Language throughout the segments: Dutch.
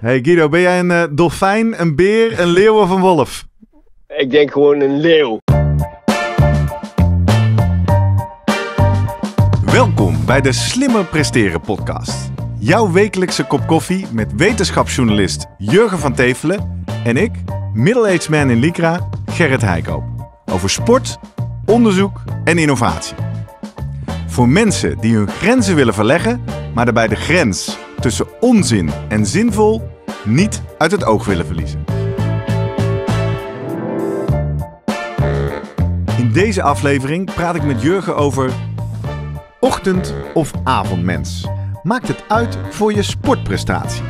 Hey Guido, ben jij een eh, dolfijn, een beer, een leeuw of een wolf? Ik denk gewoon een leeuw. Welkom bij de Slimmer Presteren podcast. Jouw wekelijkse kop koffie met wetenschapsjournalist Jurgen van Tevelen en ik, middle-aged man in Lycra, Gerrit Heikoop. Over sport, onderzoek en innovatie. Voor mensen die hun grenzen willen verleggen, maar daarbij de grens tussen onzin en zinvol niet uit het oog willen verliezen. In deze aflevering praat ik met Jurgen over ochtend- of avondmens. Maakt het uit voor je sportprestatie?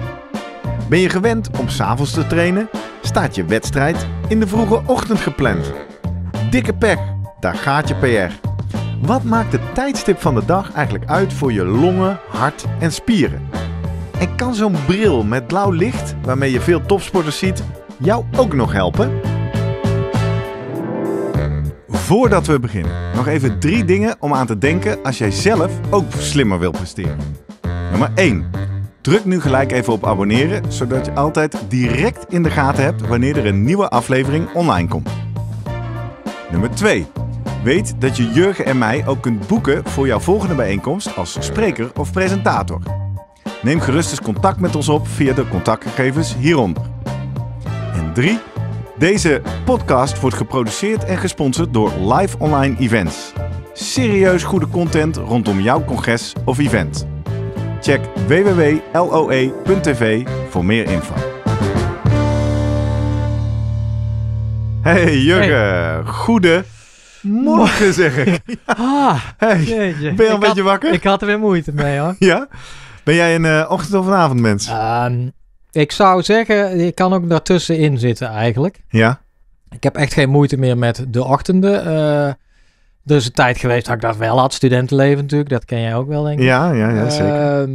Ben je gewend om s'avonds te trainen? Staat je wedstrijd in de vroege ochtend gepland? Dikke pech, daar gaat je PR. Wat maakt het tijdstip van de dag eigenlijk uit voor je longen, hart en spieren? En kan zo'n bril met blauw licht, waarmee je veel topsporters ziet, jou ook nog helpen? Voordat we beginnen, nog even drie dingen om aan te denken als jij zelf ook slimmer wilt presteren. Nummer 1. Druk nu gelijk even op abonneren, zodat je altijd direct in de gaten hebt wanneer er een nieuwe aflevering online komt. Nummer 2. Weet dat je Jurgen en mij ook kunt boeken voor jouw volgende bijeenkomst als spreker of presentator. Neem gerust eens contact met ons op via de contactgegevens hieronder. En 3. Deze podcast wordt geproduceerd en gesponsord door Live Online Events. Serieus goede content rondom jouw congres of event. Check www.loe.tv voor meer info. Hey Jurgen, goede morgen zeg ik. Ah, Hey, ben je al een beetje wakker? Ik had er weer moeite mee hoor. Ja? Ben jij een eh, ochtend- of een avondmens? Ehm, ik zou zeggen, ik kan ook daartussenin zitten eigenlijk. Ja? Ik heb echt geen moeite meer met de ochtenden. Eh, er is een tijd geweest dat ik dat wel had. Studentenleven natuurlijk, dat ken jij ook wel denk ik. Ja, ja, ja zeker. Ehm,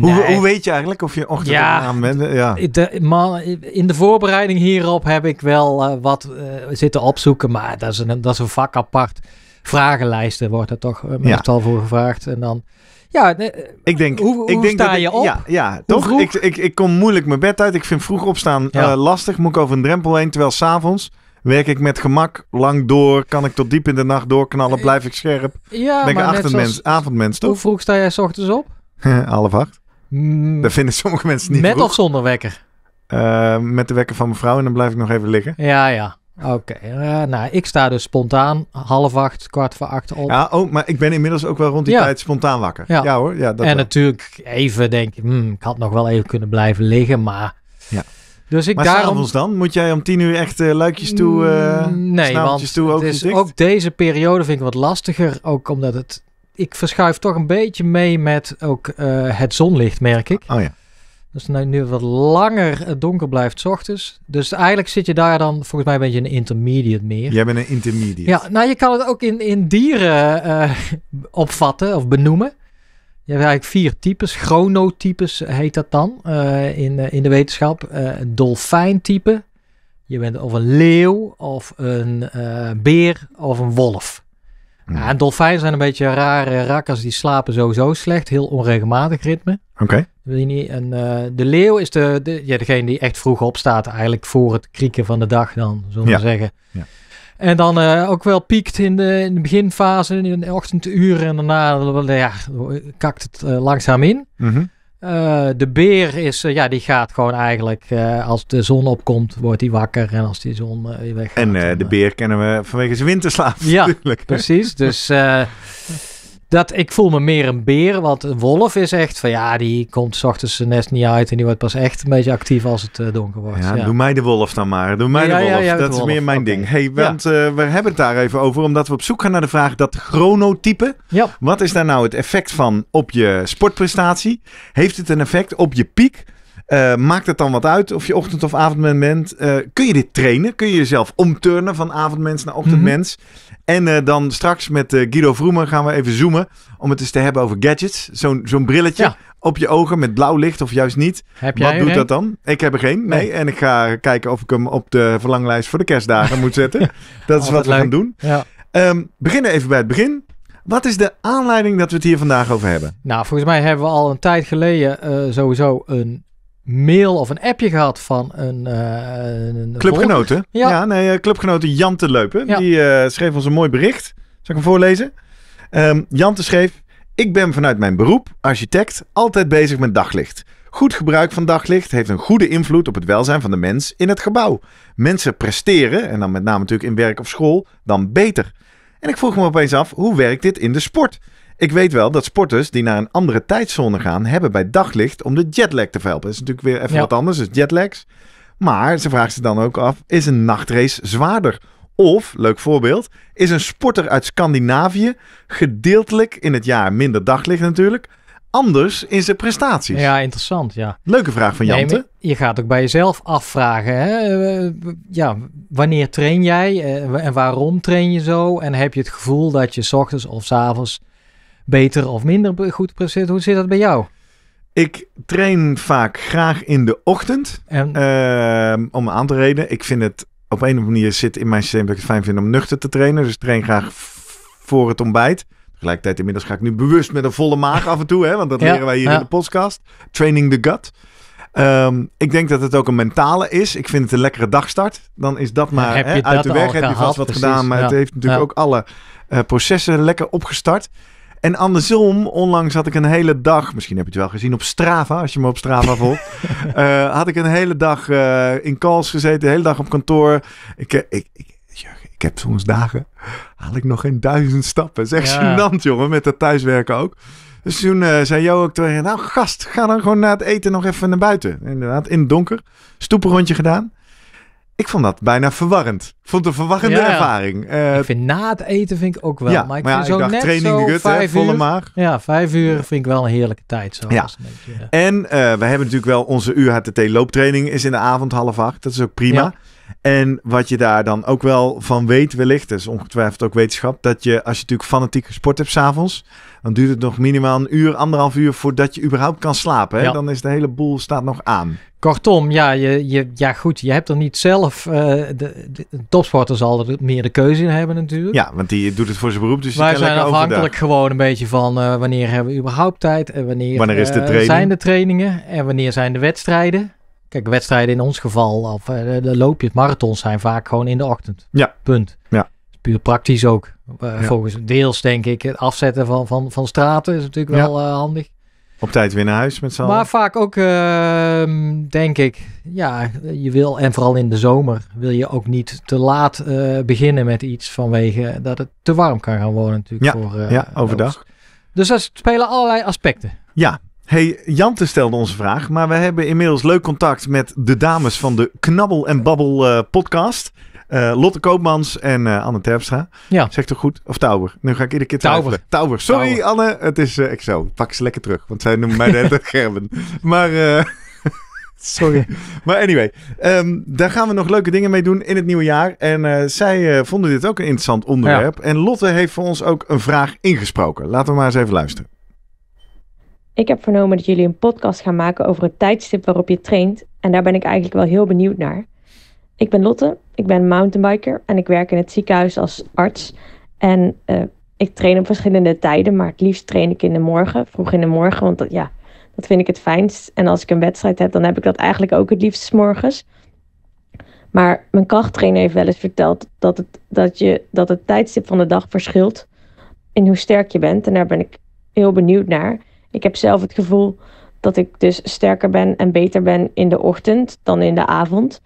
Hoe, nee, hoe weet je eigenlijk of je ochtend Ja. avond bent? Ja. de, man, in de voorbereiding hierop heb ik wel eh, wat zitten opzoeken, maar dat is, een, dat is een vak apart. Vragenlijsten wordt er toch meestal voor gevraagd. En dan, ja, nee, Ik denk, Hoe- hoe ik denk sta dat je ik- op? Ja, ja toch? Ik, ik, ik kom moeilijk mijn bed uit. Ik vind vroeg opstaan Ja. eh, lastig. Moet ik over een drempel heen. Terwijl s'avonds werk ik met gemak lang door. Kan ik tot diep in de nacht doorknallen. Blijf ik scherp. ja ben ik een avondmens, avondmens Hoe toch? vroeg sta jij 's ochtends op? Half acht. Mm, Dat vinden sommige mensen niet met vroeg. of zonder wekker? Eh, met de wekker van mijn vrouw. En dan blijf ik nog even liggen. Ja, ja. Oké. Eh, nou, ik sta dus spontaan half acht, kwart voor acht op. Ja, oh, maar ik ben inmiddels ook wel rond die Ja. tijd spontaan wakker. Ja, Ja. hoor. Ja, dat en wel. natuurlijk even denk ik, hmm, ik had nog wel even kunnen blijven liggen, maar... Ja. Dus ik Maar daarom... dan? Moet jij om tien uur echt eh, luikjes toe, Mm, nee, want toe, het oogjes is ook deze periode vind ik wat lastiger. Ook omdat het... Ik verschuif toch een beetje mee met ook het zonlicht, merk ik. Oh ja. Dus nu, nu wat langer het donker blijft 's ochtends. Dus eigenlijk zit je daar dan volgens mij een beetje een intermediate meer. Jij bent een intermediate. Ja, nou je kan het ook in, in dieren eh, opvatten of benoemen. Je hebt eigenlijk vier types. Chronotypes heet dat dan eh, in, eh, in de wetenschap. Een dolfijntype. Je bent of een leeuw of een beer of een wolf. Hmm. Ja, en dolfijnen zijn een beetje rare rakkers. Die slapen sowieso slecht. Heel onregelmatig ritme. Oké. Wil je niet? En eh, de leeuw is de, de, ja, degene die echt vroeg opstaat, eigenlijk voor het krieken van de dag dan, zullen we Ja. zeggen. Ja. En dan eh, ook wel piekt in de, in de beginfase, in de ochtenduren en daarna ja, kakt het eh, langzaam in. Mhm. De beer is, ja, die gaat gewoon eigenlijk, als de zon opkomt, wordt hij wakker. En als die zon weggaat. En de beer kennen we vanwege zijn winterslaap Ja, natuurlijk. Precies, dus dat, ik voel me meer een beer, want een wolf is echt van ja, die komt 's ochtends zijn nest niet uit en die wordt pas echt een beetje actief als het eh, donker wordt. Ja, Ja, doe mij de wolf dan maar. Doe mij Ja, de wolf. ja, de dat is wolf. meer mijn ding. Hey, want eh, we hebben het daar even over, omdat we op zoek gaan naar de vraag dat chronotype. Ja. Wat is daar nou het effect van op je sportprestatie? Heeft het een effect op je piek? Eh, maakt het dan wat uit of je ochtend- of avondmens bent? Eh, kun je dit trainen? Kun je jezelf omturnen van avondmens naar ochtendmens? En eh, dan straks met Guido Vroemen gaan we even zoomen om het eens te hebben over gadgets. Zo'n zo'n brilletje Ja. op je ogen met blauw licht of juist niet. Heb jij Wat doet dat dan? Ik heb er geen. Nee. Nee. En ik ga kijken of ik hem op de verlanglijst voor de kerstdagen moet zetten. Dat is wat we leuk. gaan doen. Ja. Ehm beginnen even bij het begin. Wat is de aanleiding dat we het hier vandaag over hebben? Nou, volgens mij hebben we al een tijd geleden sowieso een mail of een appje gehad van een, uh, een Clubgenoten? Ja. ja, nee, uh, clubgenoten Jan te Leupen. Ja. Die uh, schreef ons een mooi bericht. Zal ik hem voorlezen? Um, Jante schreef... Ik ben vanuit mijn beroep, architect, altijd bezig met daglicht. Goed gebruik van daglicht heeft een goede invloed op het welzijn van de mens in het gebouw. Mensen presteren, en dan met name natuurlijk in werk of school, dan beter. En ik vroeg me opeens af, hoe werkt dit in de sport? Ik weet wel dat sporters die naar een andere tijdzone gaan, hebben bij daglicht om de jetlag te verhelpen. Dat is natuurlijk weer even Ja. wat anders, dus jetlags. Maar ze vraagt zich dan ook af, is een nachtrace zwaarder? Of, leuk voorbeeld, is een sporter uit Scandinavië gedeeltelijk in het jaar minder daglicht natuurlijk, anders in zijn prestaties? Ja, interessant, ja. Leuke vraag van Jante. je gaat ook bij jezelf afvragen. Hè? eh, ja, wanneer train jij eh, en waarom train je zo? En heb je het gevoel dat je 's ochtends of 's avonds beter of minder goed presteert? Hoe zit dat bij jou? Ik train vaak graag in de ochtend. En, Ehm, om een aantal redenen. Ik vind het op een of andere manier zit in mijn systeem dat ik het fijn vind om nuchter te trainen. Dus ik train graag voor het ontbijt. Tegelijkertijd inmiddels ga ik nu bewust met een volle maag af en toe. Hè, want dat Ja, leren wij hier ja. in de podcast. Training the gut. Ehm, ik denk dat het ook een mentale is. Ik vind het een lekkere dagstart. Dan is dat maar hè, uit de weg. Heb je vast wat precies, gedaan. Maar het heeft natuurlijk ook alle eh, processen lekker opgestart. En andersom, onlangs had ik een hele dag, misschien heb je het wel gezien op Strava, als je me op Strava volgt, eh, had ik een hele dag eh, in calls gezeten, de hele dag op kantoor. Ik, eh, ik, ik, ik heb soms dagen, haal ik nog geen duizend stappen. Dat is echt Ja. gênant, jongen, met dat thuiswerken ook. Dus toen zei Jo ook tegen nou gast, ga dan gewoon na het eten nog even naar buiten. Inderdaad, in het donker, stoepenrondje gedaan. Ik vond dat bijna verwarrend. Ik vond een verwarrende Ja, ja. ervaring. Eh, ik vind na het eten vind ik ook wel. ja, maar ik maar vind ik zo dacht net training zo vijf volle maag. Ja, vijf uur vind ik wel een heerlijke tijd. Zo. Ja. Beetje, En eh, we hebben natuurlijk wel onze UHTT looptraining is in de avond half acht. Dat is ook prima. En wat je daar dan ook wel van weet wellicht, is ongetwijfeld ook wetenschap, dat je als je natuurlijk fanatiek gesport hebt s'avonds, dan duurt het nog minimaal een uur, anderhalf uur voordat je überhaupt kan slapen. Hè? Ja. Dan is de hele boel staat nog aan. Kortom, ja, je, je, ja, goed. Je hebt er niet zelf. eh, de, de, de topsporter zal er meer de keuze in hebben, natuurlijk. Ja, want die doet het voor zijn beroep, dus Wij zijn afhankelijk overdag. gewoon een beetje van eh, wanneer hebben we überhaupt tijd en wanneer Wanneer is de eh, zijn de trainingen en wanneer zijn de wedstrijden. Kijk, wedstrijden in ons geval, of de, de loopjes, marathons zijn vaak gewoon in de ochtend. Ja. Punt. Ja. Puur praktisch ook. Eh, Ja. Volgens deels denk ik het afzetten van, van, van straten is natuurlijk Ja. wel eh, handig. Op tijd weer naar huis met z'n allen. Maar vaak ook, ehm, denk ik, ja, je wil, en vooral in de zomer, wil je ook niet te laat eh, beginnen met iets vanwege dat het te warm kan gaan worden natuurlijk. voor, eh, ja, overdag. Dus er spelen allerlei aspecten. Ja. Hey, Jante stelde onze vraag, maar we hebben inmiddels leuk contact met de dames van de Knabbel en Babbel podcast. Eh, Lotte Koopmans en eh, Anne Terpstra. Ja. Zeg toch goed? Of Tauber? Nu ga ik iedere keer Tauber. Tauber. Sorry Tauber. Anne, het is eh, ik zo. Pak ze lekker terug, want zij noemen mij de hele tijd Gerben. Maar, eh, Sorry. maar anyway, ehm, daar gaan we nog leuke dingen mee doen in het nieuwe jaar. En eh, zij eh, vonden dit ook een interessant onderwerp. En Lotte heeft voor ons ook een vraag ingesproken. Laten we maar eens even luisteren. Ik heb vernomen dat jullie een podcast gaan maken over het tijdstip waarop je traint. En daar ben ik eigenlijk wel heel benieuwd naar. Ik ben Lotte, ik ben mountainbiker en ik werk in het ziekenhuis als arts. En eh, ik train op verschillende tijden, maar het liefst train ik in de morgen, vroeg in de morgen. Want dat, ja, dat vind ik het fijnst. En als ik een wedstrijd heb, dan heb ik dat eigenlijk ook het liefst 's morgens. Maar mijn krachttrainer heeft wel eens verteld dat het, dat, je, dat het tijdstip van de dag verschilt in hoe sterk je bent. En daar ben ik heel benieuwd naar. Ik heb zelf het gevoel dat ik dus sterker ben en beter ben in de ochtend dan in de avond.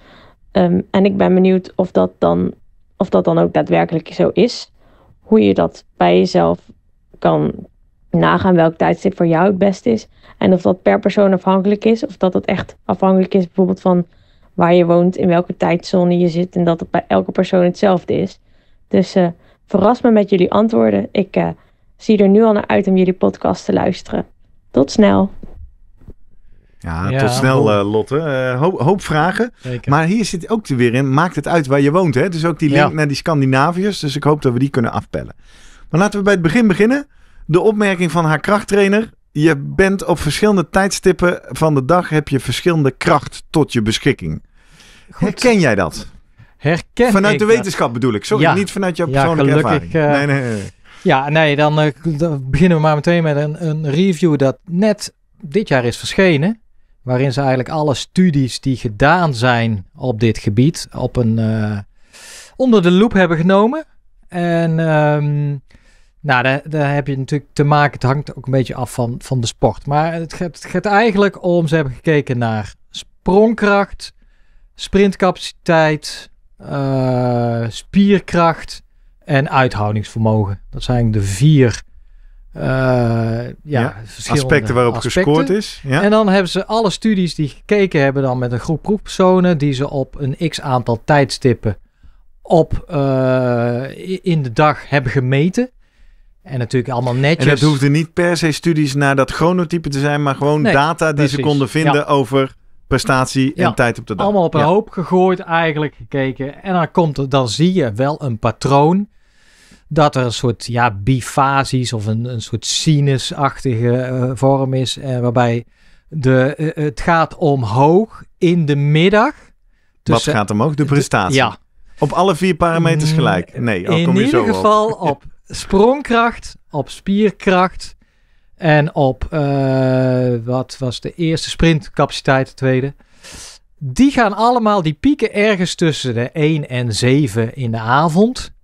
Ehm, en ik ben benieuwd of dat, dan, of dat dan ook daadwerkelijk zo is. Hoe je dat bij jezelf kan nagaan welk tijdstip voor jou het beste is. En of dat per persoon afhankelijk is. Of dat het echt afhankelijk is bijvoorbeeld van waar je woont, in welke tijdzone je zit. En dat het bij elke persoon hetzelfde is. Dus eh, verras me met jullie antwoorden. Ik eh, zie er nu al naar uit om jullie podcast te luisteren. Tot snel. Ja, Ja, tot snel eh, Lotte. Eh, hoop, hoop vragen. Zeker. Maar hier zit ook weer in, maakt het uit waar je woont. Hè? Dus ook die link Ja. naar die Scandinaviërs. Dus ik hoop dat we die kunnen afpellen. Maar laten we bij het begin beginnen. De opmerking van haar krachttrainer. Je bent op verschillende tijdstippen van de dag heb je verschillende kracht tot je beschikking. Goed. Herken jij dat? Herken vanuit de dat? wetenschap bedoel ik. Sorry, Ja. niet vanuit jouw persoonlijke ervaring. eh, nee, nee, nee. Ja, nee, dan, dan beginnen we maar meteen met een, een review dat net dit jaar is verschenen. Waarin ze eigenlijk alle studies die gedaan zijn op dit gebied op een, eh, onder de loep hebben genomen. En ehm, nou, daar, heb je natuurlijk te maken. Het hangt ook een beetje af van, van de sport. Maar het gaat, het gaat eigenlijk om, ze hebben gekeken naar sprongkracht, sprintcapaciteit, eh, spierkracht en uithoudingsvermogen. Dat zijn de vier eh, ja, Aspecten waarop aspecten. gescoord is. Ja. En dan hebben ze alle studies die gekeken hebben dan met een groep proefpersonen die ze op een x aantal tijdstippen op eh, in de dag hebben gemeten. En natuurlijk allemaal netjes. En dat hoefde niet per se studies naar dat chronotype te zijn, maar gewoon Nee, data die ze konden vinden Ja. over prestatie en tijd op de dag. allemaal op een hoop gegooid eigenlijk gekeken. En dan komt er, dan zie je wel een patroon. Dat er een soort ja, bifasies of een, een soort sinusachtige eh, vorm is. eh, waarbij de, eh, het gaat omhoog in de middag. Wat gaat omhoog? De prestatie. Ja, Op alle vier parameters gelijk? Nee, al in kom je ieder zo geval op sprongkracht, op spierkracht en op, wat was de eerste sprintcapaciteit, de tweede. Die gaan allemaal, die pieken ergens tussen de 1 en 7 in de avond.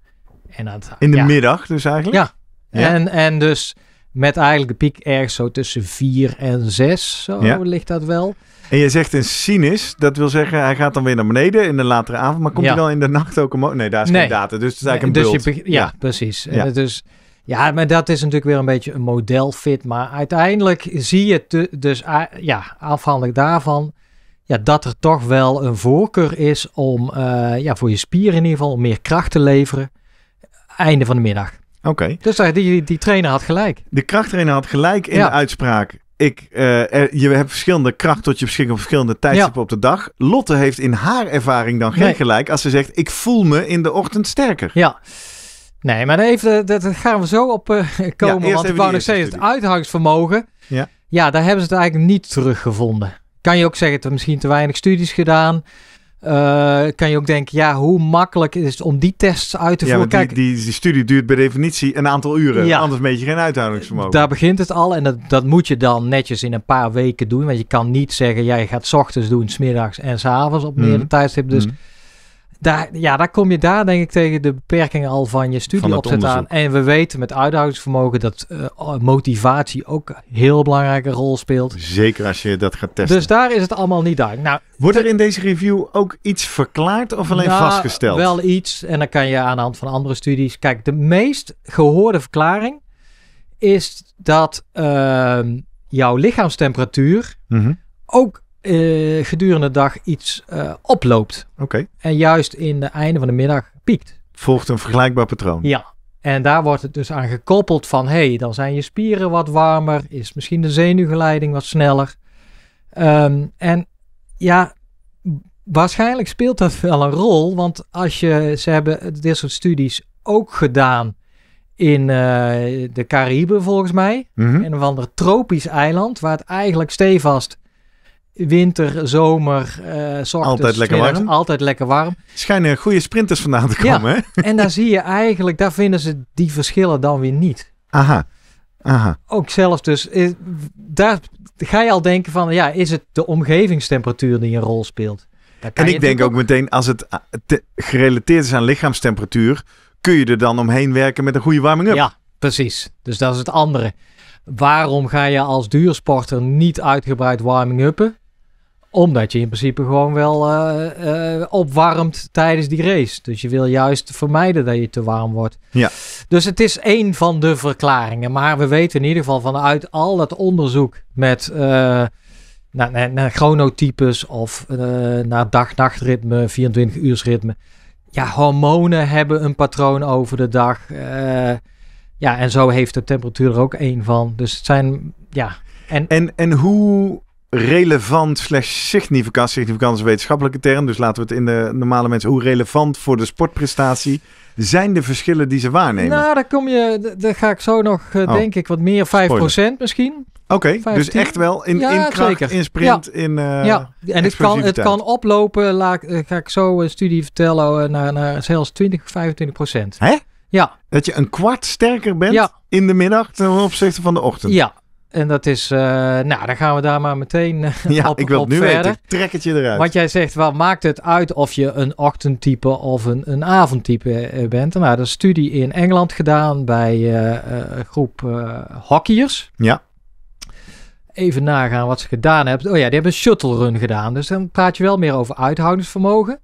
En In de ja. middag dus eigenlijk? Ja. Ja. En, en dus met eigenlijk de piek ergens zo tussen 4 en 6, zo Ja. ligt dat wel. En je zegt een sinus, dat wil zeggen hij gaat dan weer naar beneden in de latere avond, maar komt hij dan in de nacht ook omhoog? Nee, daar is Nee. geen data, dus het is eigenlijk een dus bult. je ja, precies. Dus, ja, maar dat is natuurlijk weer een beetje een modelfit. Maar uiteindelijk zie je te- dus ja, afhankelijk daarvan ja, dat er toch wel een voorkeur is om eh, ja, voor je spieren in ieder geval om meer kracht te leveren. Einde van de middag. Oké. Dus die, die trainer had gelijk. De krachttrainer had gelijk in Ja. de uitspraak. Ik, er- je hebt verschillende kracht tot je beschikking op verschillende tijdstippen op de dag. Lotte heeft in haar ervaring dan geen Nee. gelijk als ze zegt: Ik voel me in de ochtend sterker. Ja. Nee, maar even, dat dat gaan we zo op eh, komen. eerst want steeds het studie. uithoudingsvermogen. Ja. ja, daar hebben ze het eigenlijk niet teruggevonden. Kan je ook zeggen, dat er misschien te weinig studies gedaan. Eh, kan je ook denken, ja, hoe makkelijk is het om die tests uit te Ja, voeren? die, Kijk, die, die studie duurt bij definitie een aantal uren. Ja. Anders meet je geen uithoudingsvermogen. daar begint het al. En dat, dat moet je dan netjes in een paar weken doen. Want je kan niet zeggen, ja, je gaat 's ochtends doen, smiddags en s'avonds op Mhm. meerdere tijdstippen. Dus Mhm. Daar, ja, daar kom je daar denk ik tegen de beperkingen al van je studieopzet aan. En we weten met uithoudingsvermogen dat eh, motivatie ook een heel belangrijke rol speelt. Zeker als je dat gaat testen. Dus daar is het allemaal niet duidelijk. Nou, Wordt er in deze review ook iets verklaard of alleen nou, vastgesteld? Wel iets. En dan kan je aan de hand van andere studies. Kijk, de meest gehoorde verklaring is dat ehm, jouw lichaamstemperatuur Mhm. ook eh, gedurende de dag iets eh, oploopt. Oké. En juist in de einde van de middag piekt. Volgt een vergelijkbaar patroon. Ja. En daar wordt het dus aan gekoppeld van, hé, hey, dan zijn je spieren wat warmer, is misschien de zenuwgeleiding wat sneller. Ehm, en ja, waarschijnlijk speelt dat wel een rol, want als je, ze hebben dit soort studies ook gedaan in eh, de Cariben volgens mij, Mhm. een of ander tropisch eiland, waar het eigenlijk stevast winter, zomer, eh, ochtends, Altijd lekker warm. altijd lekker warm. Schijnen goede sprinters vandaan te Ja. komen, hè? En daar zie je eigenlijk, daar vinden ze die verschillen dan weer niet. Aha. Aha. Ook zelfs dus, eh, daar ga je al denken van, ja, is het de omgevingstemperatuur die een rol speelt? En ik denk ook meteen, als het te- gerelateerd is aan lichaamstemperatuur, kun je er dan omheen werken met een goede warming-up. Ja, precies. Dus dat is het andere. Waarom ga je als duursporter niet uitgebreid warming-uppen? Omdat je in principe gewoon wel eh, eh, opwarmt tijdens die race. Dus je wil juist vermijden dat je te warm wordt. Ja. Dus het is één van de verklaringen. Maar we weten in ieder geval vanuit al dat onderzoek met eh, naar, naar, naar chronotypes of naar dag-nachtritme, 24-uursritme. Ja, hormonen hebben een patroon over de dag. Ja, en zo heeft de temperatuur er ook één van. Dus het zijn, ja. En En, en hoe relevant slash significant, significant is een wetenschappelijke term, dus laten we het in de normale mensen, hoe relevant voor de sportprestatie zijn de verschillen die ze waarnemen? nou, daar kom je, daar ga ik zo nog, eh, Oh. denk ik, wat meer, 5% misschien. Oké, dus echt wel in, Ja, in kracht, zeker. in sprint, in eh, ja, en het kan, het kan oplopen, laat, eh, ga ik zo een studie vertellen, naar, naar zelfs 20, 25 procent. Hè? Ja, Dat je een kwart sterker bent Ja. in de middag ten opzichte van de ochtend. ja. En dat is, eh, nou, dan gaan we daar maar meteen eh, Ja, op, ik wil op nu verder. weten. Trek het je eruit. Want jij zegt, wat maakt het uit of je een ochtendtype of een, een avondtype eh, bent? Nou, dat is een studie in Engeland gedaan bij een groep hockeyers. Ja. Even nagaan wat ze gedaan hebben. Oh ja, die hebben een shuttle run gedaan. Dus dan praat je wel meer over uithoudingsvermogen.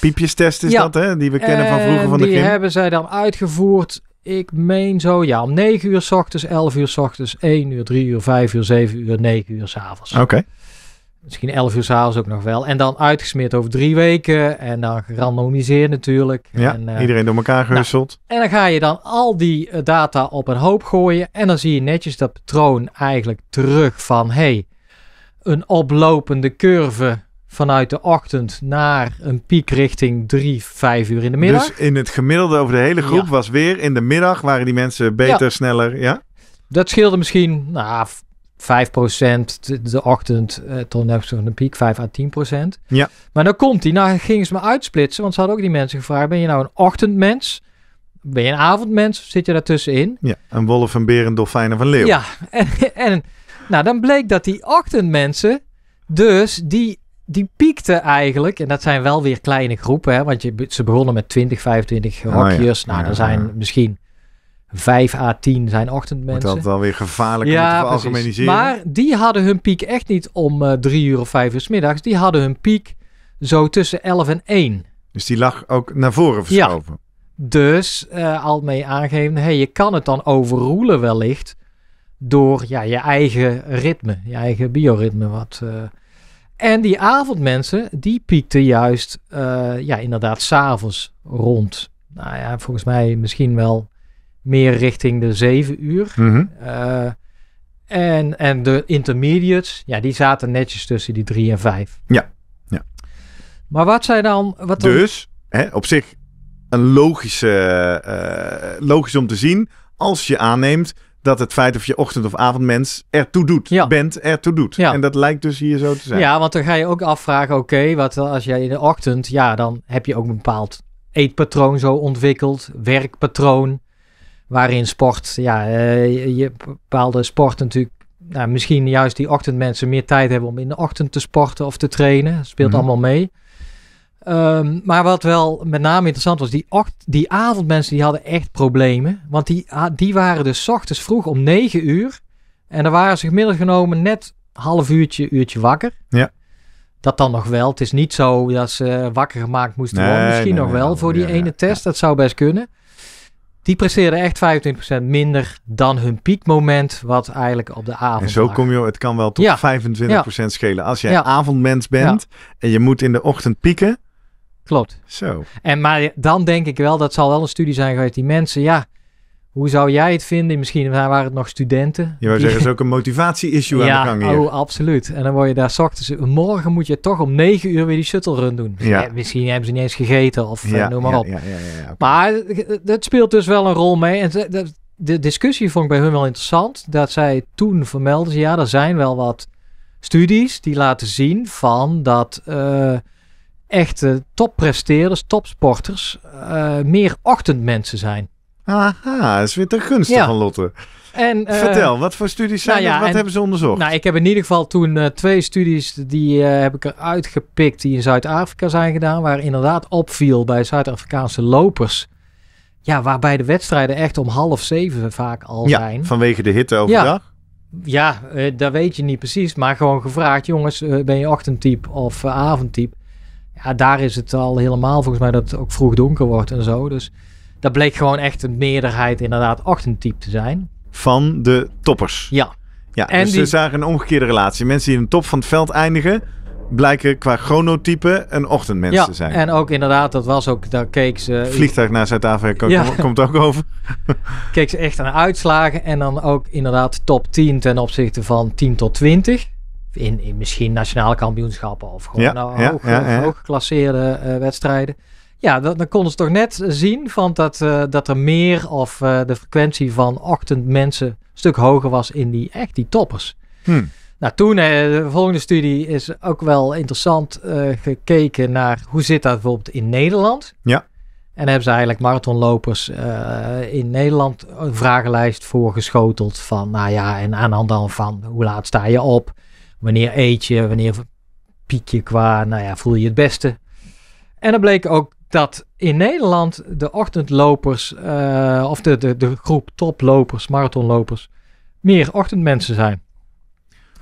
Piepjestest is Ja. dat, hè? Die we kennen van vroeger van de die gym. hebben zij dan uitgevoerd. Ik meen zo, ja, om 9 uur s ochtends, 11 uur s ochtends, 1 uur, 3 uur, 5 uur, 7 uur, 9 uur s avonds. Oké. Misschien 11 uur s'avonds ook nog wel. En dan uitgesmeerd over drie weken. En dan gerandomiseerd natuurlijk. Ja, en, eh, iedereen door elkaar gehusteld. en dan ga je dan al die eh, data op een hoop gooien. En dan zie je netjes dat patroon eigenlijk terug van... hey, een oplopende curve vanuit de ochtend naar een piek richting 3, 5 uur in de middag. Dus in het gemiddelde over de hele groep Ja. was weer in de middag waren die mensen beter, sneller. Ja? Dat scheelde misschien nou, v- 5% de, de ochtend eh, tot net zo'n een piek, 5 à 10%. Ja. Maar dan komt die, nou gingen ze me uitsplitsen, want ze hadden ook die mensen gevraagd, ben je nou een ochtendmens? Ben je een avondmens? Of zit je daartussenin? ja. Een wolf, een beer, een dolfijn of een leeuw. Ja, en, en nou, dan bleek dat die ochtendmensen, dus die, die piekten eigenlijk, en dat zijn wel weer kleine groepen, hè, want je, ze begonnen met 20, 25 ja. hokjes. Nou, Ja, er zijn misschien 5 à 10 zijn Wordt ochtendmensen. altijd wel weer gevaarlijk om te veralgemeniseren. Maar die hadden hun piek echt niet om eh, drie uur of vijf uur 's middags. Die hadden hun piek zo tussen 11 en 1. Dus die lag ook naar voren verschoven. Dus eh, al mee aangeven, hey, je kan het dan overroelen wellicht door ja, je eigen ritme, je eigen bioritme. Wat, eh. En die avondmensen, die piekten juist, eh, ja, inderdaad, s'avonds rond. Nou ja, volgens mij misschien wel meer richting de 7 uur. Mhm. Eh, en, en de intermediates, ja, die zaten netjes tussen die 3 en 5. Ja, ja. Maar wat zij dan... Wat dan Dus hè, op zich een logische, eh, logisch om te zien als je aanneemt dat het feit of je ochtend- of avondmens ertoe doet. Ja. Bent ertoe doet. Ja. En dat lijkt dus hier zo te zijn. Ja, want dan ga je ook afvragen, oké, wat als jij in de ochtend, ja, dan heb je ook een bepaald eetpatroon zo ontwikkeld, werkpatroon, waarin sport, ja, eh, je, bepaalde sporten natuurlijk, nou, misschien juist die ochtendmensen meer tijd hebben om in de ochtend te sporten of te trainen, speelt Mhm. allemaal mee. Ehm, maar wat wel met name interessant was, die, ocht die avondmensen die hadden echt problemen. Want die, ha- die waren dus ochtends vroeg om 9 uur. En dan waren ze gemiddeld genomen net half uurtje, uurtje wakker. Ja. Dat dan nog wel. Het is niet zo dat ze wakker gemaakt moesten Nee, worden. Misschien nee, nog nee, wel voor die ja, ene ja, test. Dat zou best kunnen. Die presteerden echt 25% minder dan hun piekmoment. Wat eigenlijk op de avond En zo lag. kom je, het kan wel tot Ja. 25% schelen. Als jij avondmens bent en je moet in de ochtend pieken. Klopt. Zo. En maar dan denk ik wel, dat zal wel een studie zijn geweest. Die mensen, ja, hoe zou jij het vinden? Misschien waren het nog studenten. Je wou zeggen, is ook een motivatie-issue aan de gang hier. oh, absoluut. En dan word je daar ochtends... Morgen moet je toch om 9 uur weer die shuttle run doen. Ja. Misschien hebben ze niet eens gegeten of eh, noem maar op. Ja, ja, ja, ja, oké. Maar dat speelt dus wel een rol mee. En de, de discussie vond ik bij hun wel interessant. Dat zij toen vermelden, ze, ja, er zijn wel wat studies die laten zien van dat eh, echte toppresteerders, topsporters, eh, meer ochtendmensen zijn. Aha, dat is weer te gunstig Ja. van Lotte. En, eh, Vertel, wat voor studies zijn nou ja, dat? Wat en- hebben ze onderzocht? Nou, ik heb in ieder geval toen eh, twee studies, die heb ik eruit gepikt, die in Zuid-Afrika zijn gedaan, waar inderdaad opviel bij Zuid-Afrikaanse lopers. Ja, waarbij de wedstrijden echt om half zeven vaak al ja, zijn. vanwege de hitte overdag. Ja, eh, dat weet je niet precies, maar gewoon gevraagd, jongens, ben je ochtendtype of avondtype? Ja, daar is het al helemaal volgens mij dat het ook vroeg donker wordt en zo. Dus dat bleek gewoon echt een meerderheid inderdaad ochtendtype te zijn. Van de toppers. Ja, Ja, En dus die- ze zagen een omgekeerde relatie. Mensen die in de top van het veld eindigen, blijken qua chronotype een ochtendmens ja. te zijn. en ook inderdaad, dat was ook, daar keek ze... Vliegtuig naar Zuid-Afrika Ja. kom- komt ook over. keek ze echt naar uitslagen en dan ook inderdaad top 10 ten opzichte van 10 tot 20. In, in misschien nationale kampioenschappen of gewoon Ja, nou, ja, hoog, ja, hooggeklasseerde eh, wedstrijden. Ja, dan, dan konden ze toch net zien van dat, eh, dat er meer of eh, de frequentie van ochtendmensen een stuk hoger was in die echt die toppers. Hm. Nou, toen, eh, de volgende studie is ook wel interessant eh, gekeken naar hoe zit dat bijvoorbeeld in Nederland. Ja. En hebben ze eigenlijk marathonlopers eh, in Nederland een vragenlijst voorgeschoteld van, nou ja, en aan de hand dan van hoe laat sta je op, wanneer eet je, wanneer piek je qua, nou ja, voel je het beste. En dan bleek ook dat in Nederland de ochtendlopers, eh, of de, de, de groep toplopers, marathonlopers, meer ochtendmensen zijn.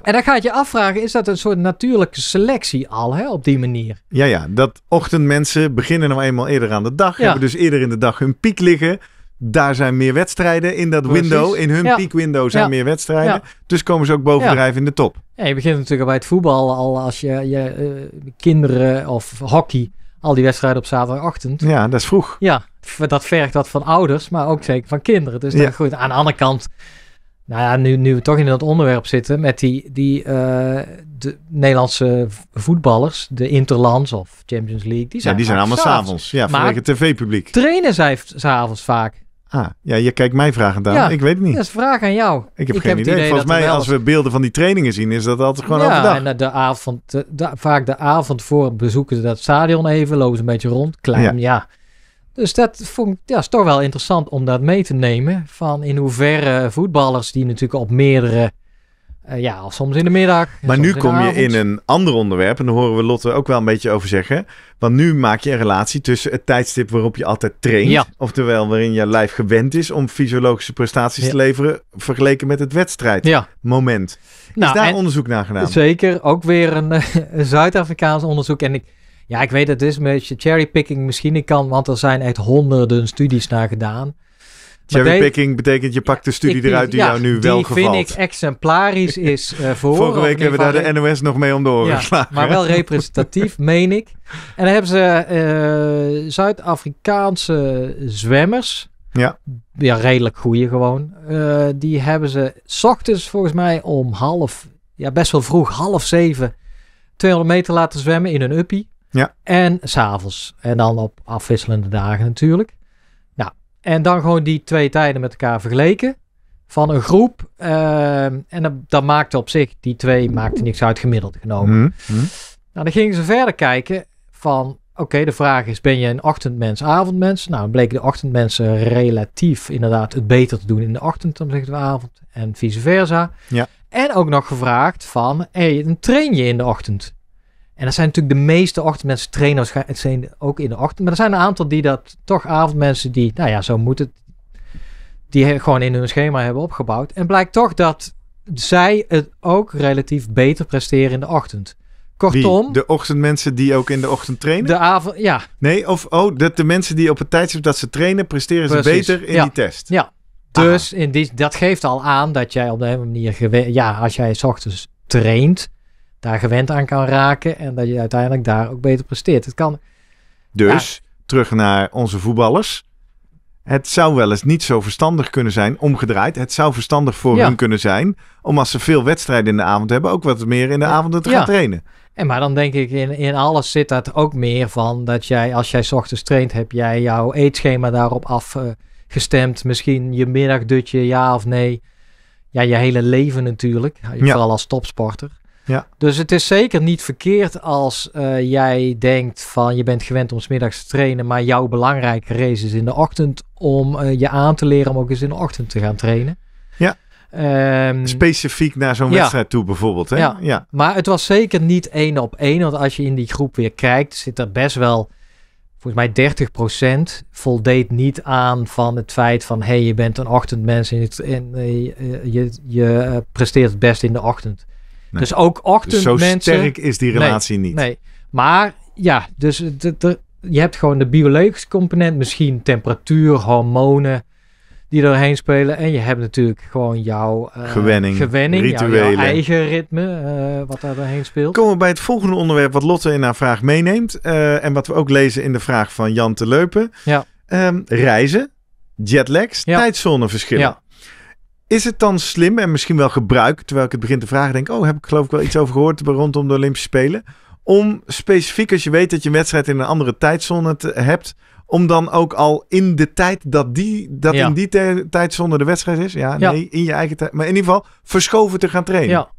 En dan gaat je afvragen, is dat een soort natuurlijke selectie al, hè, op die manier? Ja, ja, dat ochtendmensen beginnen nou eenmaal eerder aan de dag. Ja. Hebben dus eerder in de dag hun piek liggen. Daar zijn meer wedstrijden in dat Precies. window. In hun Ja. piekwindow zijn Ja. meer wedstrijden. Ja. Dus komen ze ook bovendrijven in de top. Ja, je begint natuurlijk al bij het voetbal al als je, je eh, kinderen of hockey, al die wedstrijden op zaterdagochtend. Ja, dat is vroeg. Ja, dat vergt wat van ouders, maar ook zeker van kinderen. Dus Ja. dan goed, aan de andere kant, nou ja, nu, nu we toch in dat onderwerp zitten met die, die eh, de Nederlandse voetballers, de Interlands of Champions League, die Ja, zijn, die zijn allemaal s'avonds. Ja, vanwege het tv-publiek. Trainen zij s'avonds vaak? Ah, ja, je kijkt mij vragen aan. Ja. Ik weet het niet. Dat is een vraag aan jou. Ik heb geen idee. Volgens mij, als we beelden van die trainingen zien, is dat altijd gewoon ja, overdag. en de, avond, de, de- vaak de avond voor bezoeken ze dat stadion even, lopen ze een beetje rond, klein, ja. Dus dat vond ik, ja, is toch wel interessant om dat mee te nemen. Van in hoeverre voetballers die natuurlijk op meerdere, eh, ja, of soms in de middag. Maar nu kom je in een ander onderwerp. En daar horen we Lotte ook wel een beetje over zeggen. Want nu maak je een relatie tussen het tijdstip waarop je altijd traint. Ja. Oftewel waarin je lijf gewend is om fysiologische prestaties Ja. te leveren. Vergeleken met het wedstrijdmoment. Ja, is nou, daar onderzoek naar gedaan? Zeker, ook weer een, eh, een Zuid-Afrikaans onderzoek. En ik, ja, ik weet het is een beetje cherrypicking misschien niet kan, want er zijn echt honderden studies naar gedaan. Cherrypicking betekent je pakt de studie ik- eruit die ja, jou nu wel Die gevalt. vind ik exemplarisch is eh voor. Vorige week hebben we daar de NOS nog mee om de oren Ja, geslagen. maar wel representatief, meen ik. En dan hebben ze eh, Zuid-Afrikaanse zwemmers. Ja. Ja, redelijk goeie gewoon. Eh, die hebben ze 's ochtends volgens mij om half, ja best wel vroeg, half zeven, 200 meter laten zwemmen in een uppie. Ja. En s'avonds. En dan op afwisselende dagen natuurlijk. En dan gewoon die twee tijden met elkaar vergeleken. Van een groep. ehm, en dan, dan maakte op zich, die twee maakte niks uit gemiddeld genomen. Hm, hm. Nou, dan gingen ze verder kijken van, oké, de vraag is, ben je een ochtendmens, avondmens? Nou, dan bleken de ochtendmensen relatief inderdaad het beter te doen in de ochtend dan de avond en vice versa. Ja. En ook nog gevraagd van, hey, dan train je in de ochtend. En dat zijn natuurlijk de meeste ochtendmensen waarschijnlijk zijn ook in de ochtend. Maar er zijn een aantal die dat, toch avondmensen die, nou ja, zo moet het, die gewoon in hun schema hebben opgebouwd. En blijkt toch dat zij het ook relatief beter presteren in de ochtend. Kortom, Wie? De ochtendmensen die ook in de ochtend trainen? de avond, ja, Nee, of oh, dat de mensen die op het tijdstip dat ze trainen, presteren ze beter in ja. die test. ja. Dus in die, dat geeft al aan dat jij op de een manier, ja, als jij 's ochtends traint, daar gewend aan kan raken en dat je uiteindelijk daar ook beter presteert. Het kan, Dus, terug naar onze voetballers. Het zou wel eens niet zo verstandig kunnen zijn, omgedraaid. Het zou verstandig voor Ja. hun kunnen zijn, om als ze veel wedstrijden in de avond hebben, ook wat meer in de Ja. avonden te gaan trainen. en maar dan denk ik, in, in alles zit dat ook meer van dat jij, als jij 's ochtends traint, heb jij jouw eetschema daarop afgestemd. Misschien je middagdutje, ja of nee. Ja, je hele leven natuurlijk, vooral als topsporter. Ja. Dus het is zeker niet verkeerd als eh, jij denkt van je bent gewend om 's middags te trainen, maar jouw belangrijke race is in de ochtend om eh, je aan te leren om ook eens in de ochtend te gaan trainen. Ja. Ehm, Specifiek naar zo'n Ja. wedstrijd toe bijvoorbeeld. Hè? Ja. ja. maar het was zeker niet één op één, want als je in die groep weer kijkt, zit er best wel, volgens mij 30% voldeed niet aan van het feit van, hé, hey, je bent een ochtendmens en, en eh, je, je, je presteert het best in de ochtend. Nee. Dus ook Dus zo ochtendmensen... sterk is die relatie niet. Nee, maar ja, dus je hebt gewoon de biologische component, misschien temperatuur, hormonen die erheen spelen. En je hebt natuurlijk gewoon jouw eh, Gewenning, gewenning jouw- jouw, rituelen. eigen ritme, eh, wat daar doorheen speelt. Komen we bij het volgende onderwerp wat Lotte in haar vraag meeneemt. eh, en wat we ook lezen in de vraag van Jan te Leupen. Ja. Ehm, reizen, jetlags, Ja. tijdzoneverschillen. Ja. Is het dan slim en misschien wel gebruik, terwijl ik het begin te vragen denk, oh heb ik geloof ik wel iets over gehoord rondom de Olympische Spelen, om specifiek als je weet dat je een wedstrijd in een andere tijdzone te- hebt, om dan ook al in de tijd dat, die, dat Ja. in die tijdzone de wedstrijd is, ja, Ja. nee, in je eigen tijd, maar in ieder geval verschoven te gaan trainen. Ja.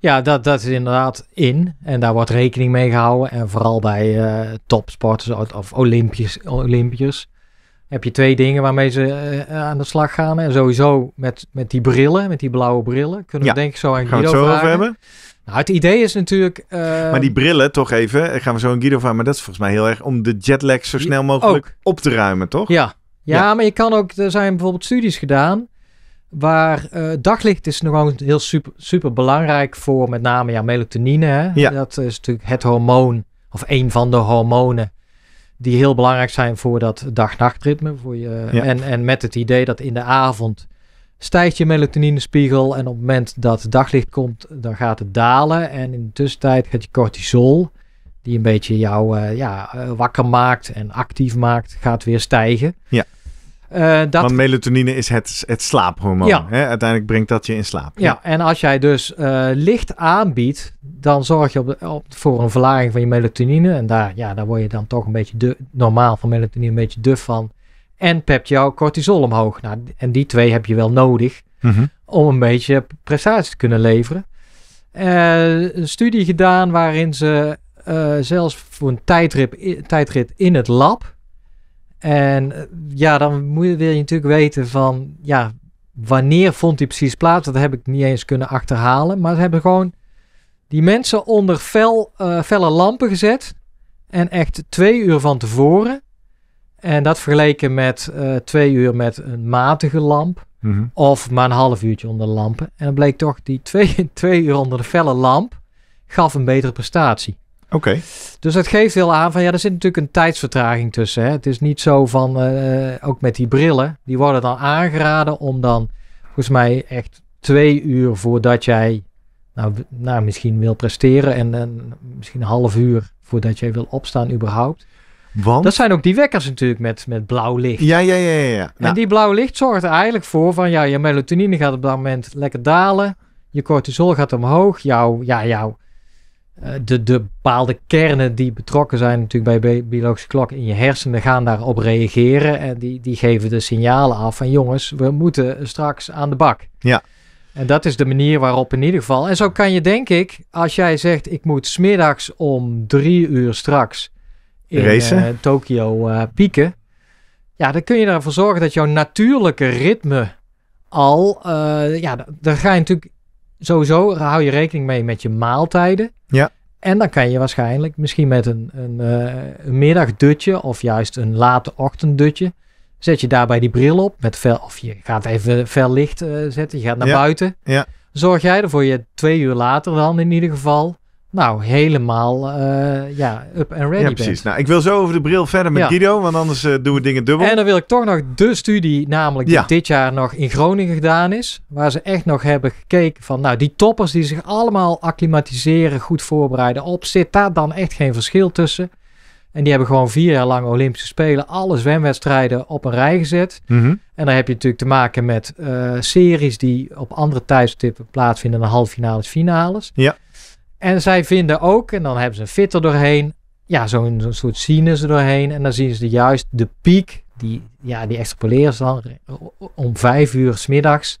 Ja, dat, dat is inderdaad in. En daar wordt rekening mee gehouden. En vooral bij eh, topsporters of, of Olympiërs, Olympiërs heb je twee dingen waarmee ze eh, aan de slag gaan. En sowieso met, met die brillen, met die blauwe brillen. Kunnen Ja. we denk ik zo aan Gaan we Guido het zo over vragen. hebben? Nou, het idee is natuurlijk... eh, maar die brillen, toch even, eh, gaan we zo een Guido van. Maar dat is volgens mij heel erg om de jetlag zo snel mogelijk op te ruimen, toch? Ja. Ja, Ja. maar je kan ook, er zijn bijvoorbeeld studies gedaan waar eh, daglicht is nog gewoon heel super, super belangrijk voor met name ja, melatonine. Hè? Ja. Dat is natuurlijk het hormoon, of een van de hormonen die heel belangrijk zijn voor dat dag-nachtritme. Voor je, Ja. en, en met het idee dat in de avond stijgt je melatoninespiegel en op het moment dat het daglicht komt, dan gaat het dalen. En in de tussentijd gaat je cortisol, die een beetje jou eh, ja, eh, wakker maakt en actief maakt, gaat weer stijgen. Ja. Eh, dat, Want melatonine is het, het slaaphormoon. Ja. Hè? Uiteindelijk brengt dat je in slaap. ja, en als jij dus eh, licht aanbiedt, dan zorg je op de, op, voor een verlaging van je melatonine. En daar, ja, daar word je dan toch een beetje de, normaal van melatonine een beetje duf van. En pept jouw cortisol omhoog. Nou, en die twee heb je wel nodig Mhm. om een beetje prestatie te kunnen leveren. Eh, een studie gedaan waarin ze zelfs voor een tijdrit, tijdrit in het lab. En eh, ja, dan moet je, wil je natuurlijk weten van, ja, wanneer vond die precies plaats? Dat heb ik niet eens kunnen achterhalen. Maar ze hebben gewoon die mensen onder fel, eh, felle lampen gezet. En echt twee uur van tevoren. En dat vergeleken met eh, twee uur met een matige lamp. Mhm. Of maar een half uurtje onder de lampen. En dan bleek toch die twee, twee uur onder de felle lamp gaf een betere prestatie. Oké. Dus dat geeft wel aan van ja, er zit natuurlijk een tijdsvertraging tussen. Hè. Het is niet zo van, eh, ook met die brillen, die worden dan aangeraden om dan volgens mij echt twee uur voordat jij nou, nou misschien wil presteren en, en misschien een half uur voordat jij wil opstaan überhaupt. Want? Dat zijn ook die wekkers natuurlijk met, met blauw licht. Ja, ja, ja, ja. ja. En Nou, die blauwe licht zorgt er eigenlijk voor van ja, je melatonine gaat op dat moment lekker dalen. Je cortisol gaat omhoog. Jouw, ja, jouw, de, de bepaalde kernen die betrokken zijn natuurlijk bij bi- biologische klok in je hersenen gaan daarop reageren. En die, die geven de signalen af van jongens, we moeten straks aan de bak. Ja. En dat is de manier waarop in ieder geval. En zo kan je denk ik, als jij zegt ik moet smiddags om drie uur straks in eh, Tokio eh, pieken. Ja, dan kun je ervoor zorgen dat jouw natuurlijke ritme al, eh, ja, da- daar ga je natuurlijk sowieso, hou je rekening mee met je maaltijden. Ja. En dan kan je waarschijnlijk misschien met een, een, eh, een middagdutje of juist een late ochtenddutje, zet je daarbij die bril op met fel, of je gaat even fel licht eh, zetten, je gaat naar Ja. buiten. Ja. Zorg jij ervoor je twee uur later dan in ieder geval, nou helemaal, eh, ja, up and ready ja, bent. precies. Nou, ik wil zo over de bril verder met Ja. Guido, want anders eh, doen we dingen dubbel. En dan wil ik toch nog de studie, namelijk Ja. die dit jaar nog in Groningen gedaan is. Waar ze echt nog hebben gekeken van, nou die toppers die zich allemaal acclimatiseren, goed voorbereiden op. Zit daar dan echt geen verschil tussen? En die hebben gewoon vier jaar lang Olympische Spelen, alle zwemwedstrijden op een rij gezet. Mhm. En dan heb je natuurlijk te maken met eh, series die op andere tijdstippen plaatsvinden dan halve finales, finales. Ja. En zij vinden ook, en dan hebben ze een fitter doorheen, ja, zo'n zo'n soort sinus er doorheen. En dan zien ze juist de piek, die, ja, die extrapoleren ze dan om vijf uur smiddags,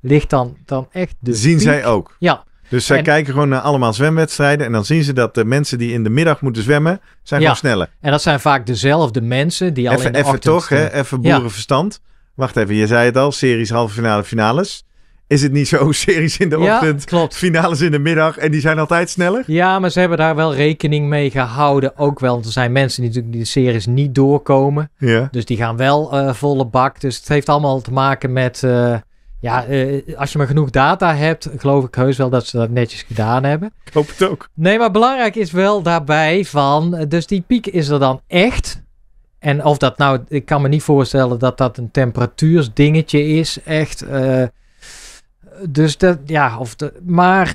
ligt dan, dan echt de Zien piek. zij ook. Ja, Dus zij En- kijken gewoon naar allemaal zwemwedstrijden. En dan zien ze dat de mensen die in de middag moeten zwemmen, zijn Ja. gewoon sneller. en dat zijn vaak dezelfde mensen die al in Even, de even toch, hè? even Ja. boerenverstand. Wacht even, je zei het al, series halve finale, finales. Is het niet zo, series in de Ja, ochtend, klopt. finales in de middag en die zijn altijd sneller? Ja, maar ze hebben daar wel rekening mee gehouden. Ook wel, want er zijn mensen die natuurlijk die series niet doorkomen. Ja. Dus die gaan wel eh, volle bak. Dus het heeft allemaal te maken met... eh, ja, eh, als je maar genoeg data hebt, geloof ik heus wel dat ze dat netjes gedaan hebben. Ik hoop het ook. Nee, maar belangrijk is wel daarbij van... Dus die piek is er dan echt. En of dat nou... Ik kan me niet voorstellen dat dat een temperatuursdingetje is. Echt. Dus dat... Ja, of de, maar...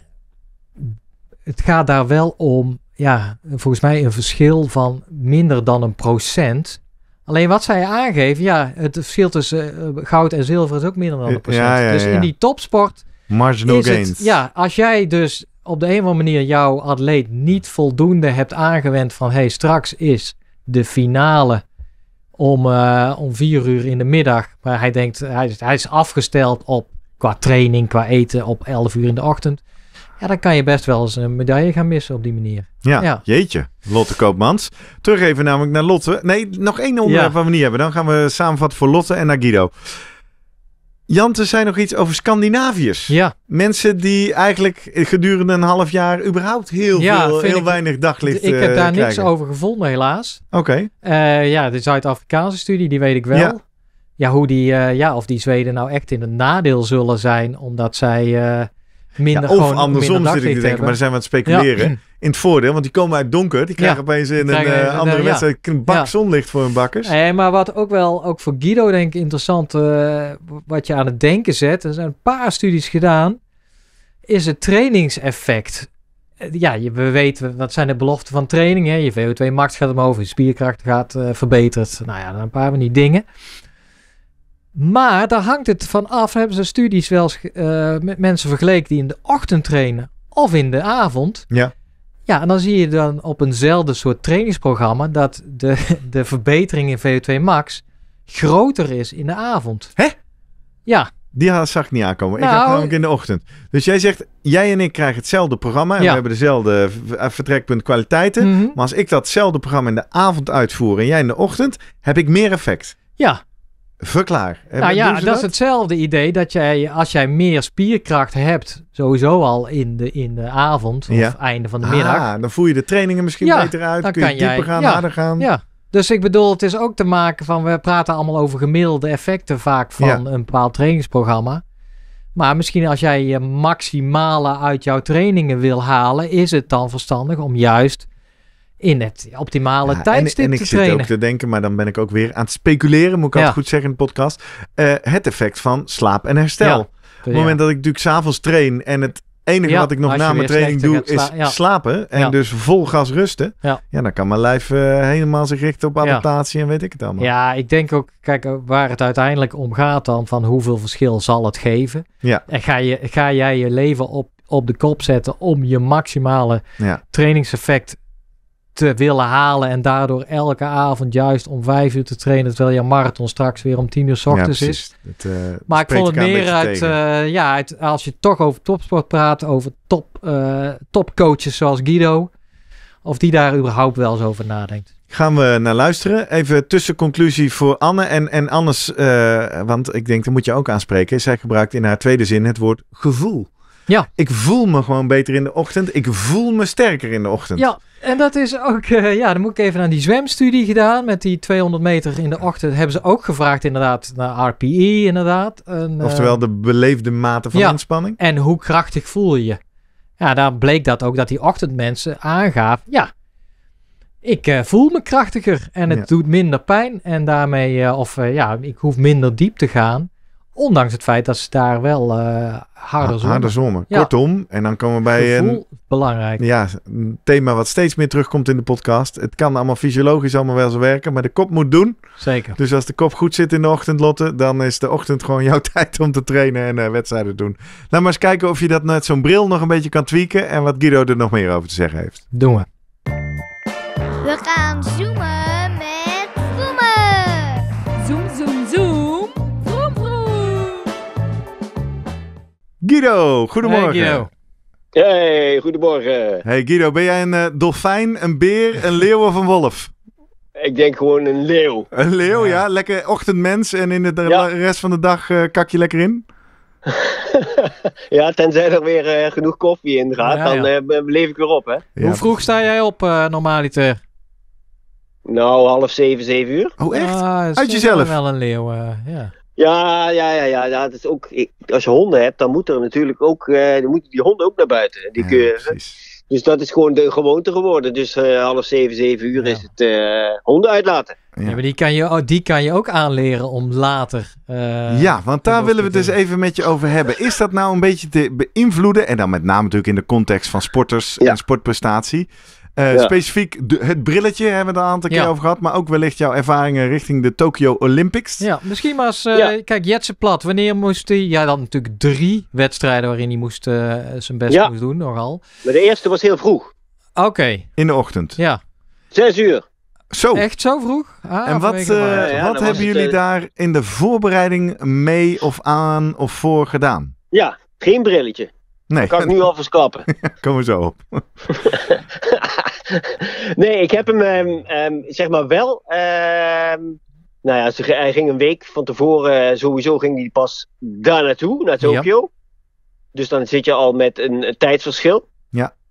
Het gaat daar wel om... Ja, volgens mij een verschil van minder dan een procent. Alleen wat zij aangeven... Ja, het verschil tussen eh, goud en zilver is ook minder dan een procent. ja, ja, dus in die topsport Marginal is gains. het, ja, als jij dus op de een of andere manier jouw atleet niet voldoende hebt aangewend van hey, straks is de finale om, eh, om vier uur in de middag. Maar hij denkt, hij is, hij is afgesteld op qua training, qua eten op 11 uur in de ochtend. Ja, dan kan je best wel eens een medaille gaan missen op die manier. Ja, Ja. jeetje. Lotte Koopmans. Terug even namelijk naar Lotte. Nee, nog één onderwerp Ja. wat we niet hebben. Dan gaan we samenvatten voor Lotte en naar Guido. Jante zei nog iets over Scandinaviërs. Ja, Mensen die eigenlijk gedurende een half jaar überhaupt heel, Ja, veel, heel ik- weinig daglicht ik heb eh, daar niks krijgen. over gevonden helaas. Oké. Eh, ja, de Zuid-Afrikaanse studie, die weet ik wel. Ja. Ja, hoe die, eh, ja, of die Zweden nou echt in het nadeel zullen zijn, omdat zij eh, minder Ja, gewoon of andersom minder zit ik te denken, maar dan zijn we aan het speculeren. Ja. In het voordeel, want die komen uit donker. Die krijgen opeens in een eh, andere wedstrijd een bak zonlicht voor hun bakkers. Eh, maar wat ook wel, ook voor Guido denk ik interessant, wat je aan het denken zet, er zijn een paar studies gedaan, is het trainingseffect. Ja, je, we weten, wat zijn de beloften van training? Hè? Je VO2 max gaat omhoog, je spierkracht gaat eh verbeterd. Nou ja, een paar van die dingen. Maar daar hangt het van af, hebben ze studies wel eens eh, met mensen vergeleken die in de ochtend trainen of in de avond. Ja. Ja, en dan zie je dan op eenzelfde soort trainingsprogramma dat de, de verbetering in VO2 max groter is in de avond. Hè? Ja, Die zag ik niet aankomen. ik Nou- had namelijk in de ochtend. Dus jij zegt, jij en ik krijgen hetzelfde programma. En Ja. we hebben dezelfde eh, vertrekpunt kwaliteiten. Mhm. Maar als ik datzelfde programma in de avond uitvoer en jij in de ochtend, heb ik meer effect. ja. Verklaar. Nou ja, dat is hetzelfde idee dat jij, als jij meer spierkracht hebt, sowieso al in de, in de avond of Ja. einde van de middag. Ah, dan voer je de trainingen misschien Ja, beter uit. dan kun je dieper jij- gaan, ja, harder gaan. Ja, dus ik bedoel, het is ook te maken van, we praten allemaal over gemiddelde effecten vaak van Ja. een bepaald trainingsprogramma. Maar misschien als jij je maximale uit jouw trainingen wil halen, is het dan verstandig om juist in het optimale Ja, en, tijdstip en ik te zit trainen. ook te denken, maar dan ben ik ook weer aan het speculeren, moet ik altijd goed zeggen in de podcast. Eh, het effect van slaap en herstel. Op het moment dat ik natuurlijk s'avonds train en het enige Ja, wat ik nog na mijn training doe is ja. slapen en Ja. dus vol gas rusten. Ja. dan kan mijn lijf eh, helemaal zich richten op adaptatie en weet ik het allemaal. Ja, ik denk ook, kijk, eh, waar het uiteindelijk om gaat dan, van hoeveel verschil zal het geven? Ja. En ga, je, ga jij je leven op, op de kop zetten om je maximale trainingseffect te willen halen en daardoor elke avond juist om vijf uur te trainen, terwijl je marathon straks weer om tien uur 's ochtends ja, is. Het, eh, Maar ik vond het meer uit, eh, ja, uit, als je toch over topsport praat, over top, eh, topcoaches zoals Guido, of die daar überhaupt wel eens over nadenkt. Gaan we naar luisteren. Even tussenconclusie voor Anne. En, en Annes, want ik denk, dat moet je ook aanspreken. Zij gebruikt in haar tweede zin het woord gevoel. Ja. Ik voel me gewoon beter in de ochtend. Ik voel me sterker in de ochtend. Ja, en dat is ook, eh, ja, dan moet ik even naar die zwemstudie gedaan met die 200 meter in de ochtend. Hebben ze ook gevraagd inderdaad naar RPE inderdaad. En, eh, Oftewel de beleefde mate van ja. inspanning. En hoe krachtig voel je je? Ja, daar bleek dat ook dat die ochtendmensen aangaven. Ja, ik eh, voel me krachtiger en het Ja. doet minder pijn. En daarmee, of ja, ik hoef minder diep te gaan. Ondanks het feit dat ze daar wel eh harder zwemmen. Harder zwommen. Ja. Kortom, en dan komen we bij een, Gevoel, belangrijk. ja, een thema wat steeds meer terugkomt in de podcast. Het kan allemaal fysiologisch allemaal wel zo werken, maar de kop moet doen. Zeker. Dus als de kop goed zit in de ochtend, Lotte, dan is de ochtend gewoon jouw tijd om te trainen en eh, wedstrijden te doen. Laat maar eens kijken of je dat met zo'n bril nog een beetje kan tweaken en wat Guido er nog meer over te zeggen heeft. Doen we. We gaan zoomen Guido, goedemorgen. Hey, Guido. Hey, goedemorgen. Hey Guido, ben jij een eh, dolfijn, een beer, een leeuw of een wolf? Ik denk gewoon een leeuw. Een leeuw, ja. Ja. Lekker ochtendmens en in de de Ja. rest van de dag eh, kak je lekker in? ja, tenzij er weer eh, genoeg koffie in gaat, Ja, dan eh, leef ik weer op, hè. Ja. Hoe vroeg sta jij op eh normaliter? Nou, half zeven, zeven uur. Oh, echt? Ah, Uit jezelf? wel een leeuw, eh, ja. Ja, ja, ja, ja. ja het is ook, als je honden hebt, dan moet er natuurlijk ook, eh, dan moeten die honden ook naar buiten. Die Ja, dus dat is gewoon de gewoonte geworden. Dus eh, half zeven, zeven uur Ja. is het eh, honden uitlaten. Ja, maar die kan, je, die kan je ook aanleren om later... eh, ja, want daar dat willen we het dus even met je over hebben. Is dat nou een beetje te beïnvloeden? En dan met name natuurlijk in de context van sporters Ja. en sportprestatie. Eh, Ja. Specifiek de- het brilletje hebben we het een aantal keer over gehad. Maar ook wellicht jouw ervaringen richting de Tokyo Olympics. Ja, misschien maar eens... eh, Ja. Kijk, Jetse Plat, wanneer moest hij... Ja, dan natuurlijk drie wedstrijden waarin hij moest, eh, zijn best Ja. moest doen, nogal. Maar de eerste was heel vroeg. Oké, In de ochtend. ja. Zes uur. Zo. Echt zo vroeg? Ah, En wat, eh, wat hebben het, jullie daar in de voorbereiding mee of aan of voor gedaan? Ja, geen brilletje. Nee, kan ik nu al verklappen. komen we zo op. nee, ik heb hem ehm, ehm, zeg maar wel. ehm, nou ja, ze- hij ging een week van tevoren. eh, sowieso ging hij pas daar naartoe, naar Tokio. Dus dan zit je al met een, een tijdsverschil.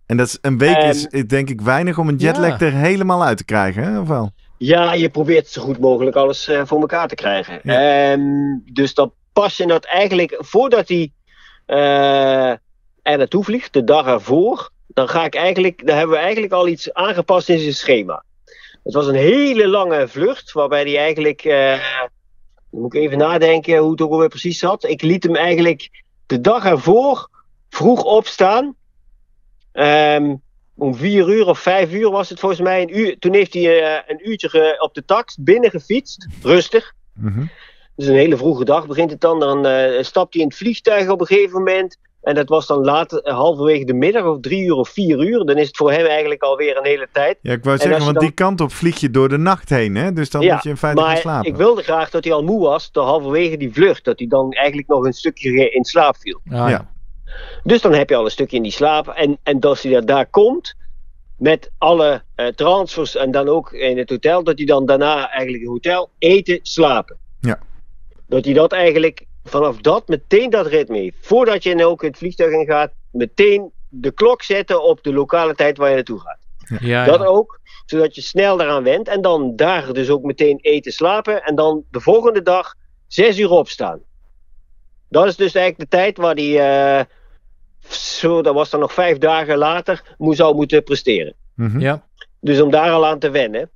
En dat is, een week is eh, denk ik weinig om een jetlag Ja. er helemaal uit te krijgen, hè? Of wel? Ja, je probeert zo goed mogelijk alles eh, voor elkaar te krijgen. Ja. Dus dan pas je dat eigenlijk voordat hij eh, er naartoe vliegt, de dag ervoor. Dan, ga ik eigenlijk, dan hebben we eigenlijk al iets aangepast in zijn schema. Het was een hele lange vlucht, waarbij hij eigenlijk. eh, moet ik even nadenken hoe het ook alweer precies zat. Ik liet hem eigenlijk de dag ervoor vroeg opstaan. Ehm, om vier uur of vijf uur was het volgens mij. Een uur, toen heeft hij eh, een uurtje op de tax binnen gefietst. Rustig. Mhm. Dus een hele vroege dag begint het dan. Dan eh, stapt hij in het vliegtuig op een gegeven moment. En dat was dan later, eh, halverwege de middag, of drie uur of vier uur. Dan is het voor hem eigenlijk alweer een hele tijd. Ja, ik wou En zeggen, want dan- die kant op vlieg je door de nacht heen, hè? Dus dan Ja, moet je in feite gaan maar slapen. ik wilde graag dat hij al moe was, door halverwege die vlucht. Dat hij dan eigenlijk nog een stukje in slaap viel. Ah, ja. Dus dan heb je al een stukje in die slaap. En, en als hij er daar komt, met alle eh, transfers en dan ook in het hotel, dat hij dan daarna eigenlijk in het hotel eten, slapen. Ja. Dat hij dat eigenlijk vanaf dat meteen dat ritme heeft. Voordat je in ook het vliegtuig in gaat, meteen de klok zetten op de lokale tijd waar je naartoe gaat. Ja, Dat ja. ook, zodat je snel daaraan went. En dan daar dus ook meteen eten, slapen. En dan de volgende dag zes uur opstaan. Dat is dus eigenlijk de tijd waar die, eh, zo, dat was dan nog vijf dagen later, moest zou moeten presteren. Mhm. Ja. Dus om daar al aan te wennen.